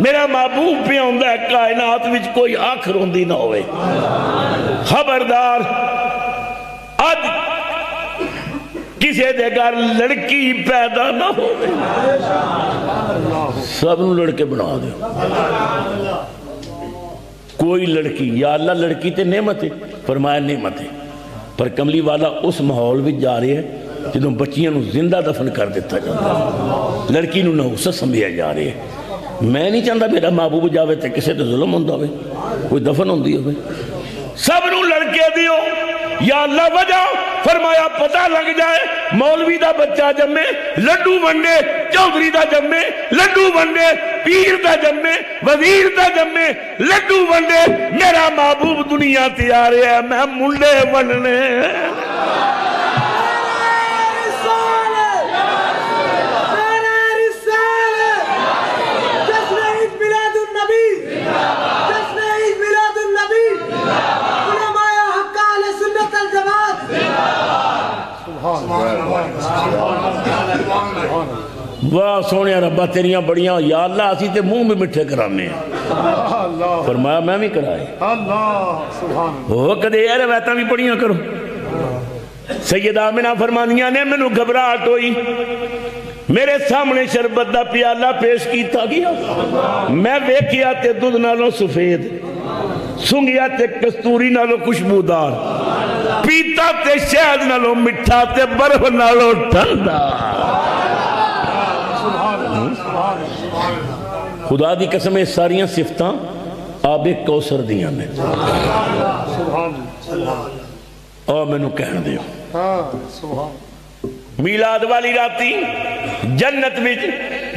मेरा महबूब पे आंदा है कायनात विच कोई आख रोंदी ना होवे खबरदार अज किसी दे घर लड़की पैदा ना होवे सब नु लड़के बना दो कोई लड़की या अल्लाह लड़की ते नेमत है फरमाया नेमत है पर कमली वाला उस माहौल में जा रहे है ਜਦੋਂ ਬੱਚੀਆਂ ਨੂੰ ਜ਼ਿੰਦਾ ਦਫਨ ਕਰ ਦਿੱਤਾ ਜਾਂਦਾ ਲੜਕੀ ਨੂੰ ਨਹੂਸਤ ਸਮਝਿਆ ਜਾ ਰਿਹਾ ਹੈ मैं नहीं चाहता मेरा महबूब जावे तो किसी से जुल्म होता हो कोई दफन होती हो सब न लड़के दियो, या अल्लाह वजह फरमाया पता लग जाए, मौलवी का बच्चा जमे लड्डू बने चौधरी का जमे लड्डू बने पीर का जमे वज़ीर का जमे लड्डू बने मेरा महबूब दुनिया ते आ रहा है, मैं मुंडे बनने वाह सोने रब्बा तेरिया बड़िया। या अल्लाह असी ते मुँह भी मिठे कराने। फरमाया मैं भी कराए। हो कदे यार रवायत भी बड़िया करो। सैयदा मिना फरमानिया ने मैनू घबराहट हुई। मेरे सामने शरबत का प्याला पेश किया गया। मैं वेखिया ते दुध नालों सफ़ेद सुंगिया ते कस्तूरी नालों खुशबूदार पीता ते शहद नालों मिठा ते बर्फ़ नालों ठंडा। खुदा की कसम सारिया सिफत आबे कौसर दया ने। और मैनू कह दो मिलाद वाली राती, जन्नत विच,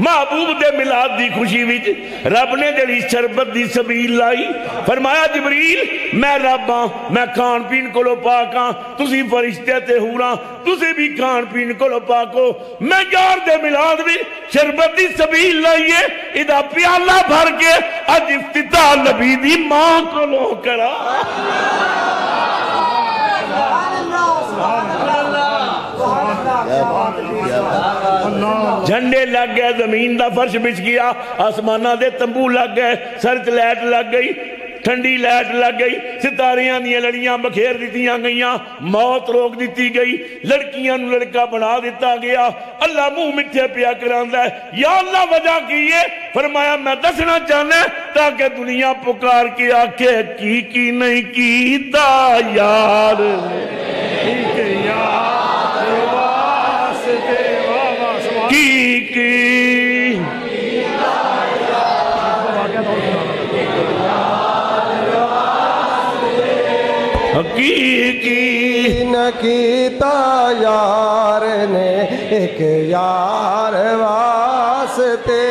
महबूब दे मिलाद दी खुशी विच, रब ने जड़ी शरबत दी सबील लाई। फरमाया, जबरील, मैं रब हाँ मैं खान पीन कोलो पाक हाँ तुसी फरिश्ते ते हूरा तुसी भी खान पीन कोलो पाको मैं यार दे मिलाद विच शरबत दी सबील लाईए इदा प्याला भर के अज इफ्तिताह नबी दी माँ कोलो करा। झंडे लग गए, ज़मीन का फर्श बिछ गया, आसमाना दे तंबू लग गए, सरच लैट लग गई, ठंडी लैट लग गई, सितारियाँ दियाँ लड़ियाँ बखेर दी गई मौत रोक दी गई, लड़कियाँ लड़का बना दिता गया, अल्लाह मुँह मिठे पिया करा या अल्लाह, वजह की है फरमाया, मैं दसना चाहना ताकि दुनिया पुकार के आखे, की की नहीं कीता यार। एक यार वास्ते।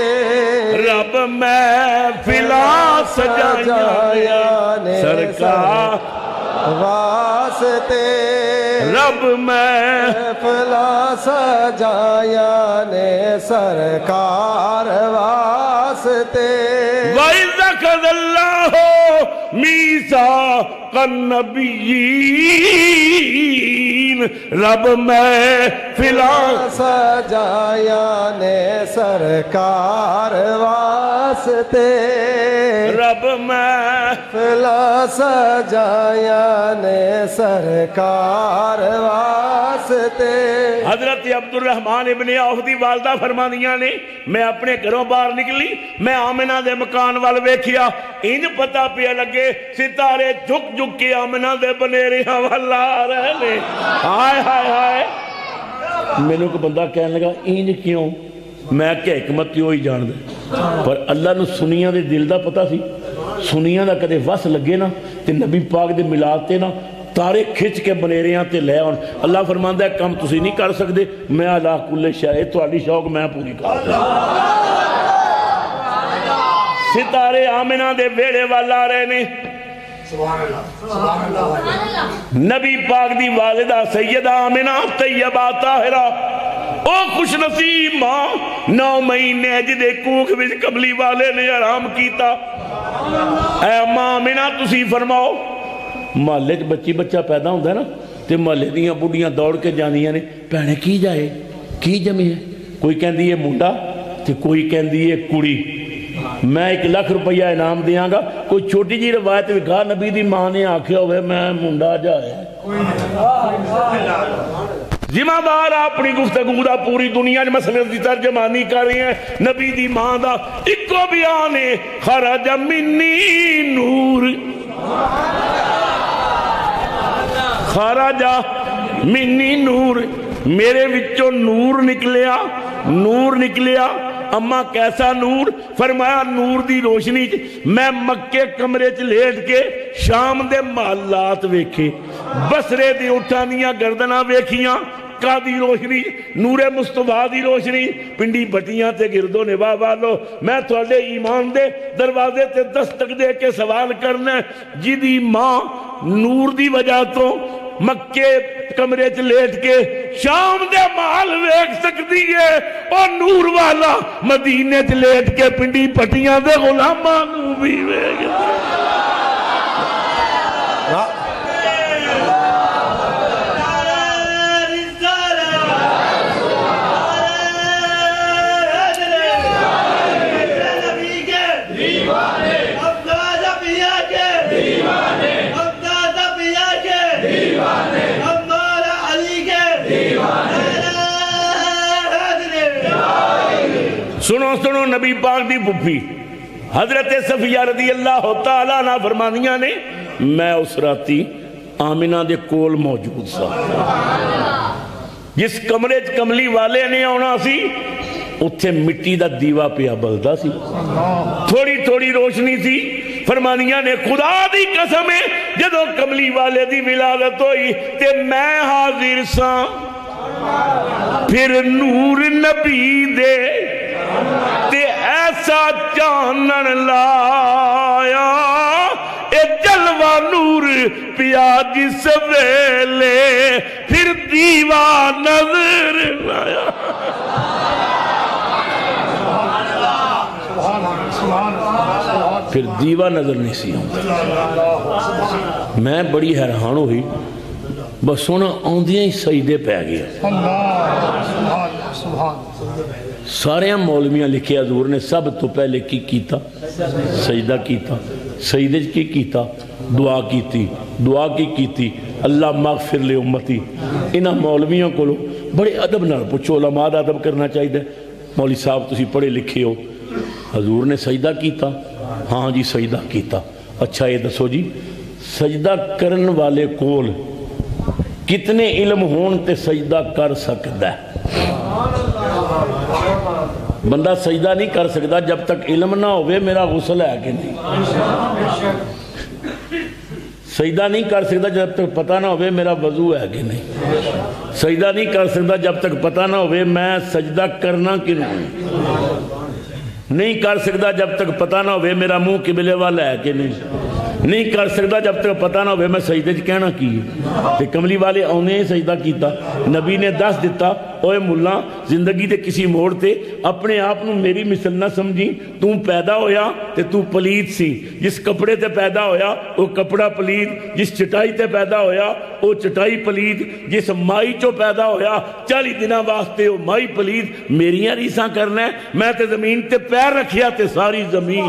रब मैं फिला सजाया सरकार वास्ते। रब मैं फला सजाया ने सरकार वास्ते। वैज़ल्लाह मीसा कन्नबीन रब मैं फिला। सजाया ने सरकार वास्ते। रब मैं फला सजाया ने सरकार वास्ते। हज़रत अब्दुल रहमान इबन औफ दी वालदा फरमानिया ने मैं अपने घरों बाहर निकली मैं आमिना दे मकान वाल वेखिया। इंज पता पिया लगे सितारे झुक झुक के आमिना दे बनेरिया वाल आ रहे ने। हाय हाय हाय। मेनु को बंदा कहने लगा, इंज क्यों? मैं क्या हिकमत क्यों ही जान जानता पर अल्लाह ने सुनिया के दिल का पता सी, सुनिया का कदे वस लगे ना तो नबी पाक के मिलाद से ना तारे खिंच के बनेरिया से लै आन। अल्लाह फरमाना कम तुम नहीं कर सकते मैं अल्लाह कुल्ले शाह थोड़ी शौक मैं पूरी कर सितारे आमिना दे वेड़े वाल आ रहे हैं नबी पाक दी वालिदा सैयदा आमिना तैयबा ताहिरा ओ खुश नसीब मां नौ महीने जिदे कूख विच कमली वाले ने आराम कीता ऐ अम्मा आमिना तुसी फरमाओ ਮਹੱਲੇ 'ਚ ਬੱਚੀ ਬੱਚਾ ਪੈਦਾ ਹੁੰਦਾ ਨਾ ਤੇ ਮਹੱਲੇ ਦੀਆਂ ਬੁੱਢੀਆਂ ਦੌੜ ਕੇ ਜਾਂਦੀਆਂ ਨੇ ਭੈਣੇ ਕੀ ਜਾਏ ਕੀ ਜਮੇ ਕੋਈ ਕਹਿੰਦੀ ਏ ਮੁੰਡਾ ਤੇ ਕੋਈ ਕਹਿੰਦੀ ਏ ਕੁੜੀ ਮੈਂ 1 ਲੱਖ ਰੁਪਈਆ ਇਨਾਮ ਦਿਆਂਗਾ ਕੋਈ ਛੋਟੀ ਜੀ ਰਵਾਇਤ ਵਿਖਾ ਨਬੀ ਦੀ ਮਾਂ ਨੇ ਆਖਿਆ ਹੋਵੇ ਮੈਂ ਮੁੰਡਾ ਜਾਇਆ ਜ਼ਿੰਮੇਵਾਰ ਆਪਣੀ ਗੁਫ਼ਤਗੂ ਦਾ ਪੂਰੀ ਦੁਨੀਆ 'ਚ ਮਸਲੇ ਦੀ ਤਰਜਮਾਨੀ ਕਰ ਰਹੇ ਹੈ ਨਬੀ ਦੀ ਮਾਂ ਦਾ ਇੱਕੋ ਬਿਆਨ ਹੈ ਖਰਜ ਮਿੰਨੀ ਨੂਰ ਖਾਰਾਜਾ ਮਿੰਨੀ मेरे विचों नूर निकलिया नूर निकलिया अम्मा, कैसा नूर? फरमाया, नूर दी रोशनी च। मैं मक्के कमरे च लेट के शाम दे महलात वेखे। बसरे दे उठा दियाँ गर्दना वेखिया। रोशनी? नूरे मुस्तफ़ा की रोशनी। पिंडी बटियाँ ते गिरदो निभा वालो मैं थोड़े ईमान दे दरवाजे ते दस्तक दे के सवाल करना जिदी माँ नूर की वजह तो ਮੱਕੇ ਕਮਰੇ 'ਚ ਲੇਟ ਕੇ ਸ਼ਾਮ ਦੇ ਮਾਲ ਵੇਖ ਸਕਦੀ ਏ ਉਹ ਨੂਰ ਵਾਲਾ ਮਦੀਨੇ 'ਚ ਲੇਟ ਕੇ ਪਿੰਡੀ ਪਟੀਆਂ ਦੇ ਗੁਲਾਮਾਂ ਨੂੰ ਵੀ ਵੇਖ अगों सुनो नबी पाक की पुफी हज़रत सफिया रदी अल्लाह तला ना फरमानिया ने मैं उस राती आमिना दे कोल मौजूद सा जिस कमरे च कमली वाले ने आना सी उत्थे मिट्टी का दीवा पिया बलता सी थोड़ी थोड़ी रोशनी थी फरमानिया ने खुदा की कसम है जो कमली वाले की विलादत हुई ते मैं हाजिर सा फिर नूर नबी दे ते ऐसा चानन लाया। ए जलवा नूर पिया जिस वेले, फिर दीवा नज़र लाया। फिर दीवा नज़र नहीं सी मैं बड़ी हैरान हुई। ਬਸ ਹੁਣ ਆਉਂਦਿਆਂ ਹੀ ਸਜਦੇ ਪੈ ਗਏ ਸਾਰਿਆਂ ਮੌਲਵੀਆਂ ਲਿਖਿਆ ਹਜ਼ੂਰ ਨੇ ਸਭ ਤੋਂ ਪਹਿਲੇ ਕੀ ਕੀਤਾ ਸਜਦਾ ਕੀਤਾ ਸਜਦੇ 'ਚ ਕੀ ਕੀਤਾ ਦੁਆ ਕੀਤੀ ਦੁਆ ਕੀ ਕੀਤੀ ਅੱਲਾ ਮਗਫਿਰ ਲੈ ਉਮਤੀ ਇਹਨਾਂ ਮੌਲਵੀਆਂ ਕੋਲੋਂ ਬੜੇ ਅਦਬ ਨਾਲ ਪੁੱਛੋ ਉਲਮਾ ਦਾ ਅਦਬ ਕਰਨਾ ਚਾਹੀਦਾ ਮੌਲੀ ਸਾਹਿਬ ਤੁਸੀਂ ਪੜ੍ਹੇ ਲਿਖੇ ਹੋ ਹਜ਼ੂਰ ਨੇ ਸਜਦਾ ਕੀਤਾ ਹਾਂ ਜੀ ਸਜਦਾ ਕੀਤਾ ਅੱਛਾ ਇਹ ਦੱਸੋ ਜੀ ਸਜਦਾ ਕਰਨ ਵਾਲੇ ਕੋਲ कितने इलम होने ते सजदा कर सकता है। बंदा सजदा नहीं कर सकता जब तक इलम ना हो मेरा गुसल है कि नहीं? सजदा नहीं कर सकता जब तक पता ना हो मेरा वज़ू है कि नहीं। सजदा नहीं कर सकता जब तक पता ना हो मैं सजदा करना कि नहीं। कर सकता जब तक पता ना हो मेरा मुँह किबले वाला है कि नहीं। नहीं कर सकता जब तक पता ना हो मैं सजदे च कहना की है? कमली वाले आने सजदा किया नबी ने दस दिता ओए मुला ज़िंदगी के किसी मोड़ से अपने आप को मेरी मिसल ना समझी। तू पैदा होया तो तू पलीत सी। जिस कपड़े ते पैदा होया वो कपड़ा पलीत जिस चटाई ते पैदा होया वो चटाई पलीत जिस माई चो पैदा होया, चाली दिन वास्ते वो माई पलीत मेरिया रीसा करना मैं तो ज़मीन ते पैर रखिया ते सारी ज़मीन।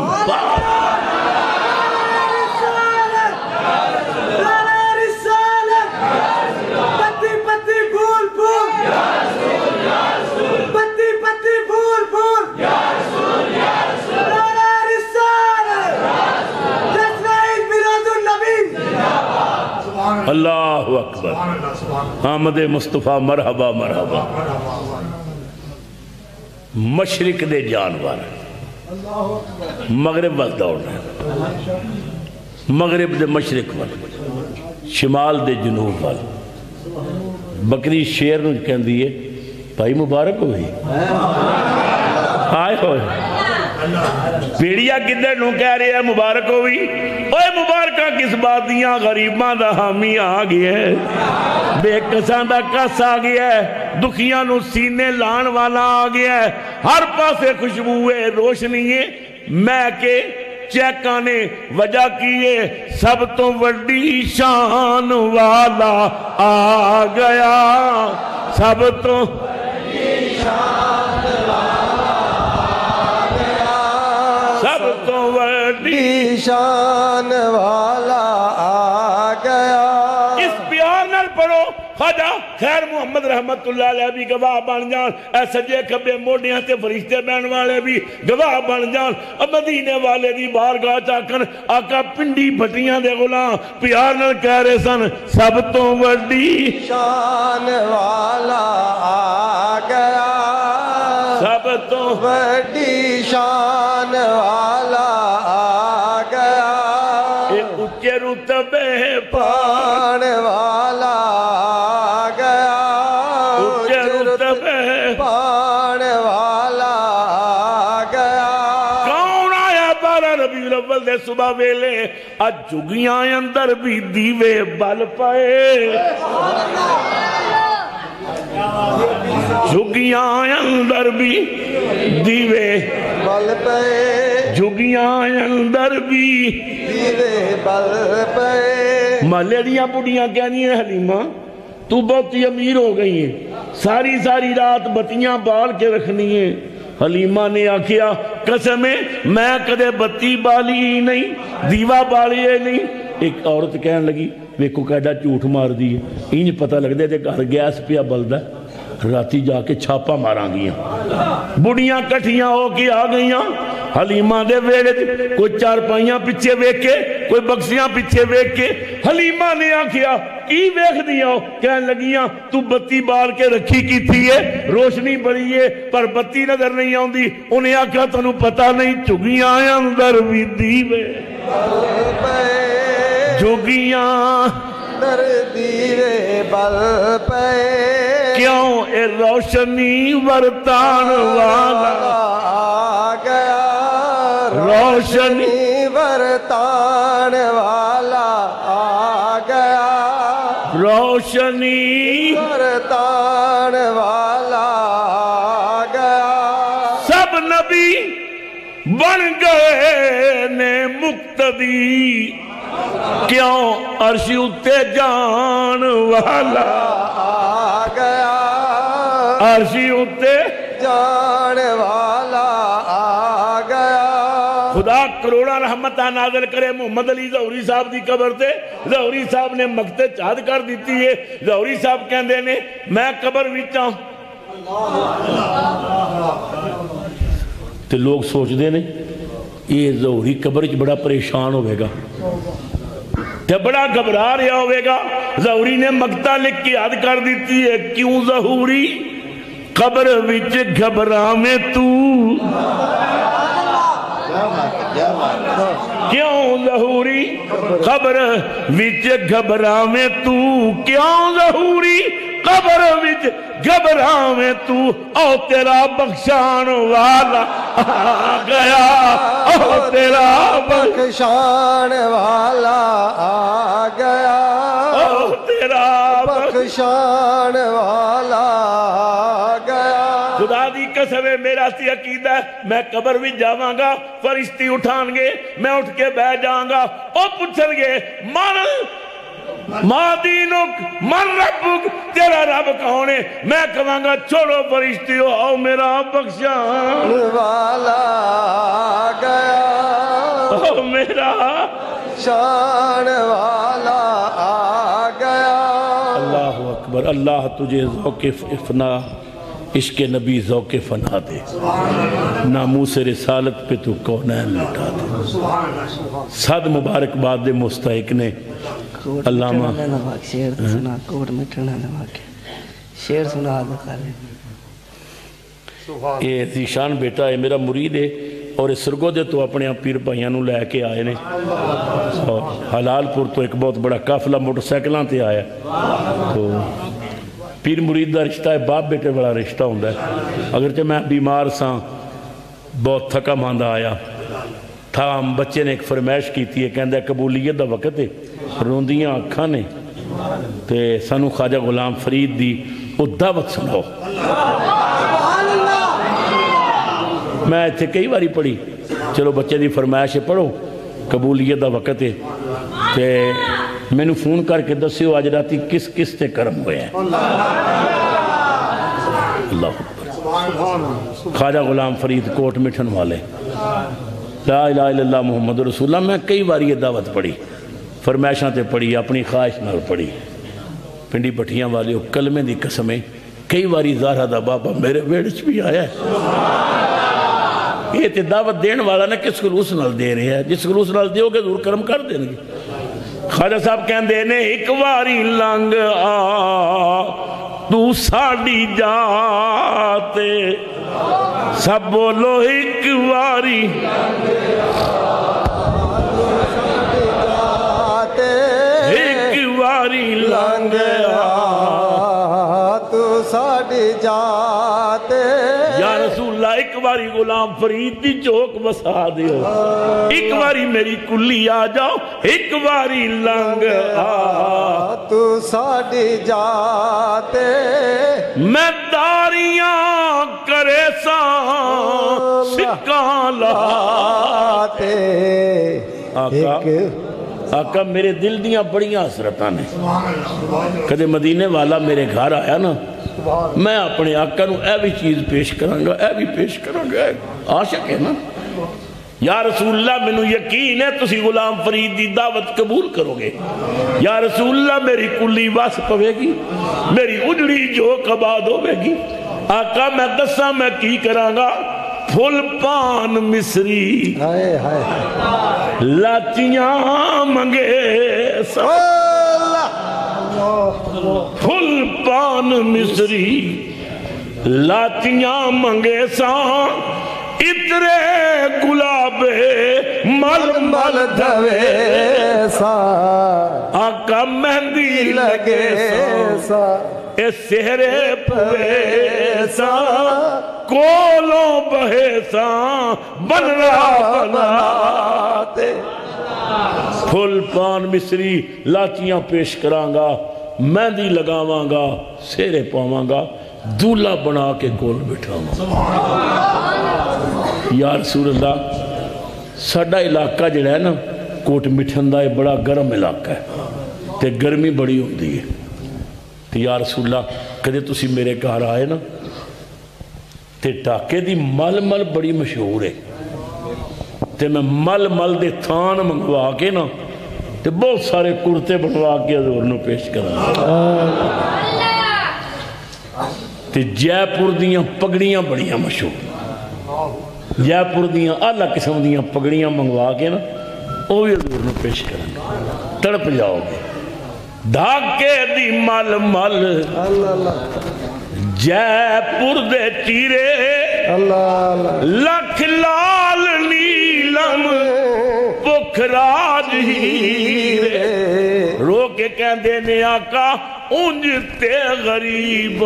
अल्लाह अकबर। आमद मुस्तफ़ा मरहबा मरहबा। मशरक दे जानवर। मगरब वाल दौड़ना मगरब के मशरक वाल, शिमाल दे जनूब वाल। बकरी शेर कहती है, भाई मुबारक हो गई। आए हो पीढ़िया किधर नू कह रहे हैं, मुबारक हो गई। मुबारक किस बात दिया? गरीबा का हामी आ गया बेकसा का कस आ गया दुखिया सीने लाने वाला आ गया हर पासे खुशबू है, रोशनी है। मैं के चैक ने वजह की है? सब तो वी शान वाला आ गया। सब तो सब तो वी शान वाला खैर मुहम्मद रहमत भी गवाह बन जान। सजे खबे मोडिया से फरिश्ते बहन वाले भी गवाह बन जान। मदीने वाले की बार गाह चाकन आका पिंडी फटिया के प्यार कह रहे सन सब तो वी शान वाला आ गया सब तो वड्डी शान वाला पाण वाला गया। कौन आया रबी दे सुबह वेले? आज जुगिया अंदर भी दीवे बल पाए। जुगिया अंदर भी दीवे बल पे जुगिया अंदर भी दीवे बल पे महले दियाँ बुढ़ियाँ कहनियाँ हलीमा। तू बहुत ही अमीर हो गई है। सारी सारी रात बत्तियाँ बाल के रखनी है। हलीमा ने आखिया, कसम मैं कदे बत्ती बाली ही नहीं, दीवा बाली ही नहीं। एक औरत कहन लगी, वेखो कैडा झूठ मार दी इंज पता लगता है घर गैस पिया बलदा ਰਾਤੀ ਜਾ ਕੇ ਛਾਪਾ ਮਾਰਾਂਗੀਆਂ ਬੁੜੀਆਂ ਇਕੱਠੀਆਂ ਹੋ ਕੇ ਆ ਗਈਆਂ ਹਲੀਮਾ ਦੇ ਵੇੜੇ 'ਚ ਕੋਈ ਚਾਰਪਾਈਆਂ ਪਿੱਛੇ ਵੇਖ ਕੇ ਕੋਈ ਬਕਸੀਆਂ ਪਿੱਛੇ ਵੇਖ ਕੇ ਹਲੀਮਾ ਨੇ ਆਖਿਆ ਕੀ ਵੇਖਦੀਆਂ ਹੋ ਕਹਿਣ ਲੱਗੀਆਂ ਤੂੰ ਬੱਤੀ ਬਾਲ ਕੇ ਰੱਖੀ ਕੀਤੀ ਏ ਰੋਸ਼ਨੀ ਬੜੀ ਏ ਪਰ ਬੱਤੀ ਨਜ਼ਰ ਨਹੀਂ ਆਉਂਦੀ ਉਹਨੇ ਆਖਿਆ ਤੁਹਾਨੂੰ ਪਤਾ ਨਹੀਂ ਝੁਗੀਆਂ ਅੰਦਰ ਵੀ ਦੀਵੇ पे ਝੁਗੀਆਂ दर दीवे बल पे क्यों ए रोशनी वरतान वाला? आ गया रोशनी वरतान वाला आ गया। रोशनी वरतान वाला आ गया। सब नबी बन गए ने मुक्तदी क्यों अर्श उत्ते जान वाला आ गया। अर्श उत्ते जान वाला आ गया। खुदा करोड़ा रहमत नाजल करे मोहम्मद अली जौहरी साहब की कबर से जौहरी साहब ने मकते चाद कर दी है। जौहरी साहब कहते ने मैं कबर बिच हाँ तो लोग सोचते ने ये जौहरी कबर च बड़ा परेशान होगा ਤੇ ਬੜਾ ਘਬਰਾ ਰਿਹਾ ਹੋਵੇਗਾ ਜ਼ਹੂਰੀ ਨੇ ਮਕਤਾ ਲਿਖ ਕੇ ਯਾਦ ਕਰ ਦਿੱਤੀ ਹੈ ਕਿਉਂ ਜ਼ਹੂਰੀ ਕਬਰ ਵਿੱਚ ਘਬਰਾਵੇਂ ਤੂੰ क्यों जहूरी खबर विच घबरावे तू क्यों जहूरी कबर विच घबरावे तू ओ तेरा बख्शान वाला आ गया ओ तेरा बख्श बख्शान वाला बख्शान वाला गया। खुदा दी कसम है मेरा सी अकीदा है मैं कबर भी जावांगा फरिश्ती उठानगे मैं उठ के बह जाऊँगा मन मन रबुक तेरा रब कौन है? मैं कहांगा छोड़ो फरिश्ती आओ मेरा बख्शान। वाला गया। ओ मेरा शान वाला अकबर अल्लाह तुझे जौके फना इश्क नबी जौके फना दे। नामू से रिसालत पे तू कौन लुटा दे। सद मुबारकबाद दे मुस्तक ने। अल्लामा। शेर सुना कोट मिटना नमक शेर सुना ये जीशान बेटा है मेरा मुरीद है। और इस सुरगोदे तो अपने पीर भाइयों लैके आए ने। हलालपुर तो एक बहुत बड़ा काफिला मोटरसाइकिलों पर आया। तो पीर मुरीद का रिश्ता है, बाप बेटे वाला रिश्ता होंगे अगर जो मैं बीमार सौत थका मांदा आया। थाम बच्चे ने एक फरमैश की कहेंद कबूलीयत का वक्त है। रोंदियाँ अखा ने। सू ख्वाजा गुलाम फरीद की दावत सुनाओ। मैं इतने कई बार पढ़ी। चलो बच्चे की फरमायश पढ़ो। कबूलीयत का वक्त है तो मैनू फ़ोन करके दस्यो अज रा किस किस से कर्म हो खाजा गुलाम फरीद कोट मिठन वाले। ला ला ला मुहम्मद रसूला मैं कई बार ये दावत पढ़ी। फरमायशा से पढ़ी, अपनी ख्वाहिश न पढ़ी। पिंडी भट्ठिया वाले कलमे की कसमें कई बार जहरा दा बाबा मेरे वेड़ भी आया ये तो दावत देने वाला ना किस खलूस नाल दे रहा है जिस खलूस नाल दोगे दूर कर्म कर देंगे खाजा साहब कहते ने एक बारी लंघ आ तू साड़ी जाते सब बोलो एक बारी एक बारी लंघ आ तू साड़ी जा एक बारी गुलाम फरीद की चौक बसा दियो। एक बारी मेरी कुली आ जाओ एक बारी लंग आ। तू साड़ी जाते मैं दारिया करे सिक्का लाते। आका आका मेरे दिल दिया बड़िया हसरत ने। कदे मदीने वाला मेरे घर आया ना मैं अपने आका यह भी चीज़ पेश कराँगा यह भी पेश कराँगा। आशक है ना? या रसूल्ला मैनू यकीन है तुम गुलाम फरीद की दावत कबूल करोगे? या रसूल्ला मेरी कुली बस पवेगी? मेरी उजड़ी जो कबाद होगी आका मैं दसा मैं की करांगा? फुल पान मिसरी। हाय हाय लाचिया मंगे सब फुल पान मिश्री लातियाँ मंगे सा, इतरे गुलाबे मल मल धवे सा। आका मेहंदी लगे सा, ए सेहरे पवे सा। कोलों बहे सा, बनरा बनाते। फुल पान मिश्री लाचियाँ पेश करांगा, मेहंदी लगावांगा, सेरे पावांगा, दूल्हा बना के गोल बिठावा यार सूरदा साडा इलाका जड़ा है ना, कोट मिठन का बड़ा गर्म इलाका है तो गर्मी बड़ी होती है। तो यार सूला कदे तुम मेरे घर आए ना तो टाके की मल मल बड़ी मशहूर है। तो मैं मल मल के थान मंगवा के ना तो बहुत सारे कुर्ते बनवा के हजूर न पेश करा। तो जयपुर दियाँ पगड़ियाँ बड़िया मशहूर। जयपुर दियाँ अलग किस्म दियाँ पगड़ियाँ मंगवा के ना वो भी हजूर न पेश कर। तड़प जाओगे। धाके दी मल मल। जयपुर दे चीरे। लख लाल नी नीलम रो के कहते ने आका उंज ते गरीब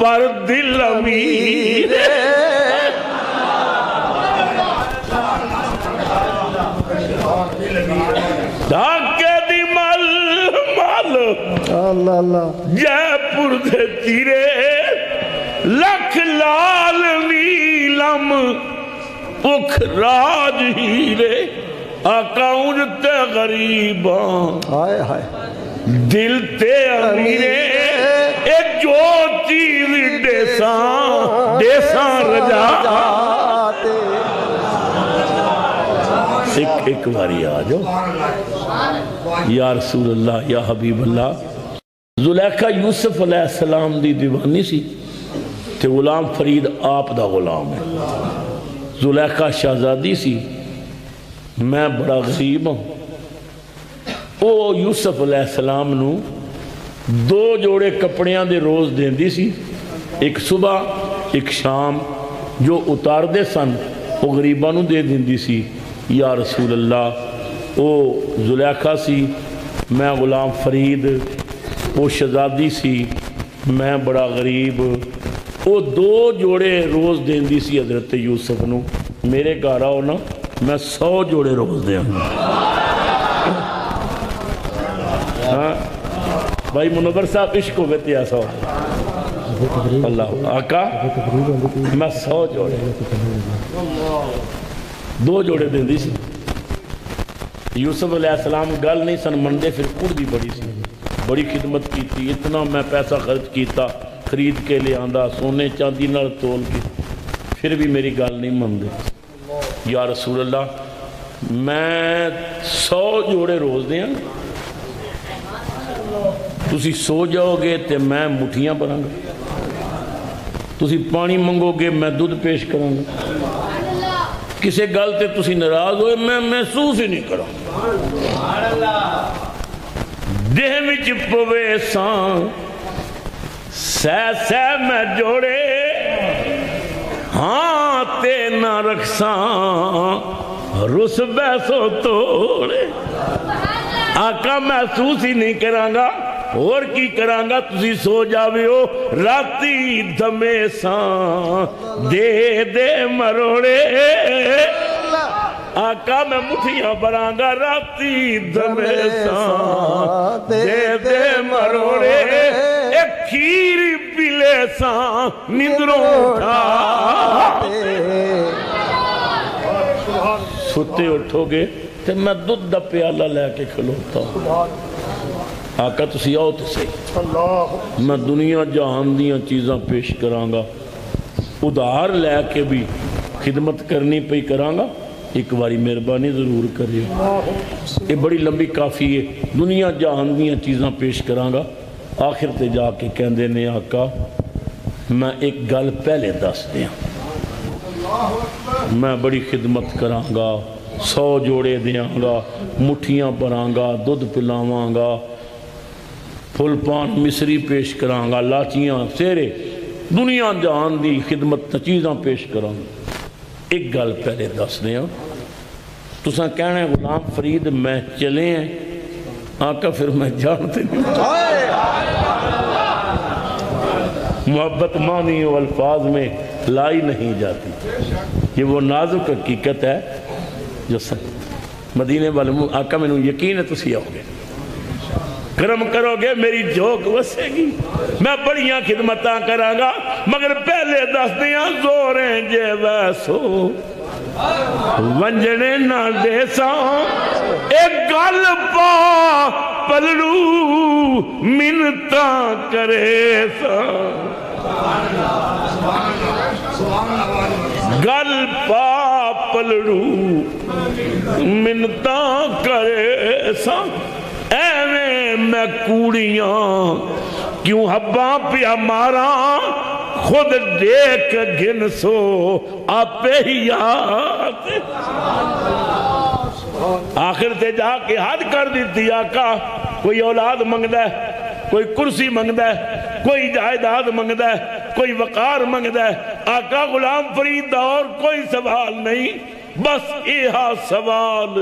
पर दिल अमीर धाके मल मल। अल्लाह। जयपुर दे तीरे लख लाल नीलम। उख राज हीरे अकाउंट ते गरीबा। हाय हाय। दिल ते अमीरे ए जो चीज़ देसा देसा रजा। जाते एक एक बारी आ जाओ। या रसूल अल्लाह या हबीब अल्लाह जुलैखा यूसुफ अलैहिस्सलाम दी दीवानी सी ते गुलाम फरीद आप दा गुलाम है। जुलैखा शहजादी सी मैं बड़ा गरीब हूं ਉਹ ਯੂਸਫ ਅਲੈਹਿਸਲਾਮ ਨੂੰ ਦੋ ਜੋੜੇ ਕੱਪੜਿਆਂ ਦੇ ਰੋਜ਼ ਦਿੰਦੀ ਸੀ ਇੱਕ ਸਵੇਰ ਇੱਕ ਸ਼ਾਮ ਜੋ ਉਤਾਰਦੇ ਸਨ ਉਹ ਗਰੀਬਾਂ ਨੂੰ ਦੇ ਦਿੰਦੀ ਸੀ ਯਾ ਰਸੂਲ ਅੱਲਾ ਉਹ ਜ਼ੁਲੈਖਾ ਸੀ ਮੈਂ ਗੁਲਾਮ ਫਰੀਦ ਉਹ ਸ਼ਹਜ਼ਾਦੀ ਸੀ ਮੈਂ ਬੜਾ ਗਰੀਬ ਉਹ ਦੋ ਜੋੜੇ ਰੋਜ਼ ਦਿੰਦੀ ਸੀ ਹਜ਼ਰਤ ਯੂਸਫ ਨੂੰ ਮੇਰੇ ਘਰ ਆਓ ਨਾ ਮੈਂ 100 ਜੋੜੇ ਰੋਜ਼ ਦਿਆਂਗਾ हाँ भाई मुनवर साहब इश्क हो गए सौ अल्लाह आका मैं सौ जोड़े दो जोड़े देंदी सी यूसुफ अलैहिस्सलाम गल नहीं सन मनते फिर कुड़दी बड़ी सी बड़ी खिदमत की थी इतना मैं पैसा खर्च किया खरीद के लिया सोने चांदी न तोल के। फिर भी मेरी गल नहीं मनते यार रसूल अल्लाह मैं सौ जोड़े रोज दें तुम सो जाओगे तो मैं मुठियाँ भरगा तुम पानी मंगोगे, मैं दुध पेश करूँगा। किसी गल से तुम नाराज़ हो मैं महसूस ही नहीं करा। देह पवे सा सह सह मैं जोड़े हाथे न रखसा रुस बैसो तोड़े। आका महसूस ही नहीं करांगा और की करांगा तुसी सो जावियो राती दमे सा दे दे मरोड़े। आका मैं मुठियाँ भरांगा राती दमे सा दे दे मरोड़े। खीर पिले सा निंद्रो सुते उठोगे तो मैं दुध का प्याला लैके खलोता। आका तुम आओ तो सही। मैं दुनिया जहान दीजा पेश करांगा। उधार लैके भी खिदमत करनी पी करांगा। एक बारी मेहरबानी ज़रूर करियो ये बड़ी लंबी काफ़ी है। दुनिया जहान दीजा पेश करांगा। आखिर ते जाके कहते ने, आका, मैं एक गल पहले दस दिया। मैं बड़ी खिदमत कराँगा, सौ जोड़े देंगा मुठियाँ भराँगा, दुध पिलावगा, फुल पान मिसरी पेश कराँगा, लाचिया, सेरे, दुनिया जान की खिदमत चीज़ा पेश कराँगा। एक गल पहले दस दें तुसा कहना गुलाम फरीद, मैं चले हैं आका फिर मैं जानते नहीं। मोहब्बत मानी और अल्फाज में लाई नहीं जाती। ये वो नाजुक हकीकत है जो सब मदीने वाले आका मैनू यकीन है तुम आओगे। करम करोगे, मेरी जोक वसेगी। मैं बड़िया खिदमत करांगा, मगर पहले दस दिया जोरे जे वैसो वंजने ना देसा एक गल पा पलड़ू मिनता करे गल पा पलड़ू मिनता करे सा एवें मैं कूड़ियाँ क्यों हब्बा पिया मारा? खुद देख गिन सो, आपे ही आखिर ते जाके हद कर दी आका। कोई औलाद मंगदा है, कोई कुर्सी मंगदा है, कोई जायदाद मंगदा है, कोई वकार मंगदा है। आका गुलाम फरीद और कोई सवाल नहीं, बस यह सवाल।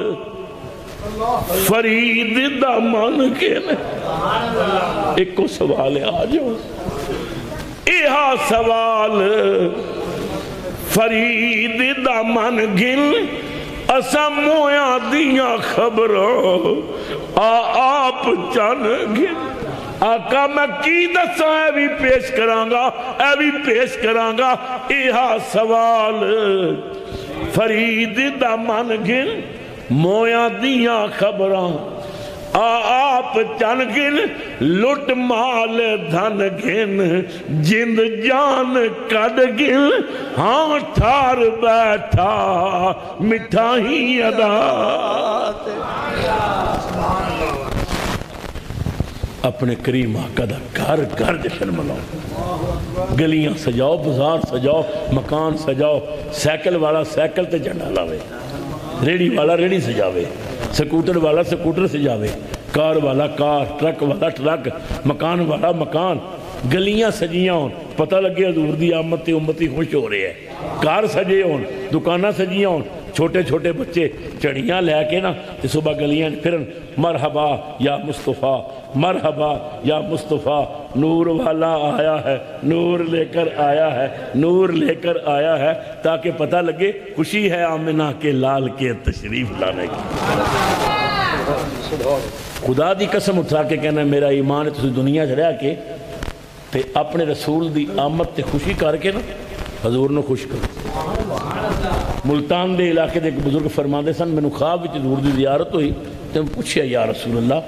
फरीद दा मन के एको सवाल आ जाओ। यह सवाल, फरीद दा मन गिल, असा मोया दिया खबरों, आ आप चन गिल। आका, मैं की दसा ए भी पेश करांगा ए भी पेश करांगा। यह सवाल, फरीद दा मन गिल मोया दिया खबरां। आप चन गिन, लुट माल धन गिन जिंद जान कद गिन। हाँ ठार बैठा, मिठाई अदा। अपने करीम आका दा घर घर जश्न मनाओ। गलियाँ सजाओ, बाज़ार सजाओ, मकान सजाओ, साइकिल वाला साइकिल ते झंडा लावे। रेड़ी वाला रेड़ी सजावे, स्कूटर वाला स्कूटर सजावे, कार वाला कार, ट्रक वाला ट्रक, मकान वाला मकान, गलियाँ सजिया हो पता लगे हजूर की आमद उम्मत ही खुश हो रहे हैं। कार सजे हो दुकाना सजियाँ होन छोटे छोटे बच्चे चढ़िया लैके ना तो सुबह गलियाँ फिरन, मरहबा या मुस्तफ़ा मरहबा, या मुस्तफ़ा, नूर वाला आया है, नूर लेकर आया है, नूर लेकर आया है, ताकि पता लगे खुशी है आमिना के लाल के तशरीफ़ लाने की। खुदा दी कसम उठा के कहना मेरा ईमान है तुम दुनिया च रह के, ते अपने रसूल दी आमद ते खुशी करके ना, हजूर न खुश करो। मुल्तान के इलाके के एक बुज़ुर्ग फरमाते सन, मैंने ख्वाब में हजूर की जियारत हुई तो मैं पूछा या रसूल अल्लाह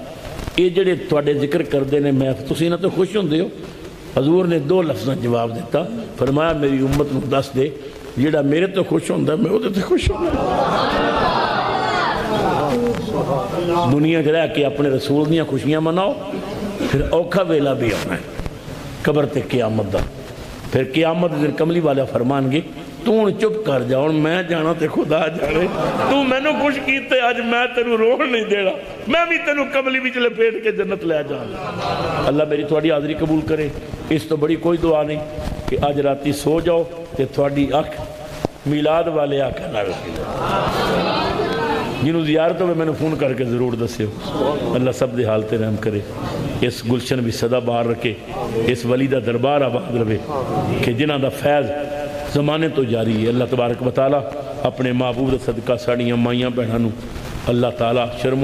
ये जड़े थोड़े ज़िक्र करते हैं मैं तो तुम इन्हों तो खुश होंगे हो। हजूर ने दो लफ्जा जवाब दिता फरमाया, मेरी उम्मत को दस दे जोड़ा मेरे तो खुश होंगे मैं वो खुश हूँ दुनिया च रह के अपने रसूल दियाँ खुशियाँ मनाओ, फिर औखा वेला भी आना है। कबर तक क्यामत का फिर क्यामत दिन कमली वाले फरमान गए ਤੂੰ ਹੁਣ ਚੁੱਪ ਕਰ ਜਾ ਹੁਣ ਮੈਂ ਜਾਣਾ ਤੇ ਖੁਦਾ ਜਾਣੇ ਤੂੰ ਮੈਨੂੰ ਖੁਸ਼ ਕੀਤੇ ਅੱਜ ਮੈਂ ਤੈਨੂੰ ਰੋਣ ਨਹੀਂ ਦੇਣਾ ਮੈਂ ਵੀ ਤੈਨੂੰ ਕਮਲੀ ਵਿੱਚ ਲਪੇਟ ਕੇ ਜੰਨਤ ਲੈ ਜਾਵਾਂਗਾ ਅੱਲਾ ਮੇਰੀ ਤੁਹਾਡੀ ਹਾਜ਼ਰੀ ਕਬੂਲ ਕਰੇ ਇਸ ਤੋਂ ਬੜੀ ਕੋਈ ਦੁਆ ਨਹੀਂ ਕਿ ਅੱਜ ਰਾਤੀ ਸੋ ਜਾਓ ਤੇ ਤੁਹਾਡੀ ਅੱਖ ਮਿਲਾਦ ਵਾਲੇ ਆਕਾ ਨਾਲ ਲੱਗੀ ਜਿਹਨੂੰ ਜ਼ਿਆਰਤ ਹੋਵੇ ਮੈਨੂੰ ਫੋਨ ਕਰਕੇ ਜ਼ਰੂਰ ਦੱਸਿਓ ਅੱਲਾ ਸਭ ਦੇ ਹਾਲ ਤੇ ਰਹਿਮ ਕਰੇ ਇਸ ਗੁਲਸ਼ਨ ਵੀ ਸਦਾ ਬਾਹਰ ਰੱਖੇ ਇਸ ਵਲੀ ਦਾ ਦਰਬਾਰ ਆਬਾਦ ਰਵੇ ਕਿ ਜਿਨ੍ਹਾਂ ਦਾ ਫੈਜ਼ ਜ਼ਮਾਨੇ ਤੋਂ ਜਾਰੀ ਹੈ ਅੱਲਾਹ ਤਬਾਰਕ व तआला ਆਪਣੇ महबूब ਦਾ ਸਦਕਾ ਸਾਡੀਆਂ ਮਾਈਆਂ ਭੈਣਾਂ ਨੂੰ ਅੱਲਾਹ ਤਾਲਾ ਸ਼ਰਮ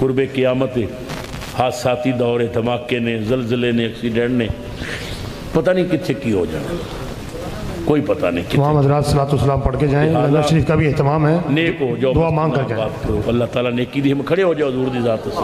ਕੁਰਬੇ ਕਿਆਮਤ ਹੈ ਹਾਦਸਾਤੀ ਦੌਰੇ ਧਮਾਕੇ ਨੇ ਜ਼ਲਜ਼ਲੇ ਨੇ ਐਕਸੀਡੈਂਟ ਨੇ पता नहीं कितने की हो जाना कोई पता नहीं कितने तमाम हजरात सलाम पढ़ के जाएं लिहाजा- लंगर शरीफ का भी एहतमाम है नेक हो जाओ दुआ मांग कर जाएं बात करो अल्लाह ताला नेकी दी हम खड़े हो जाओ दूर दी जात से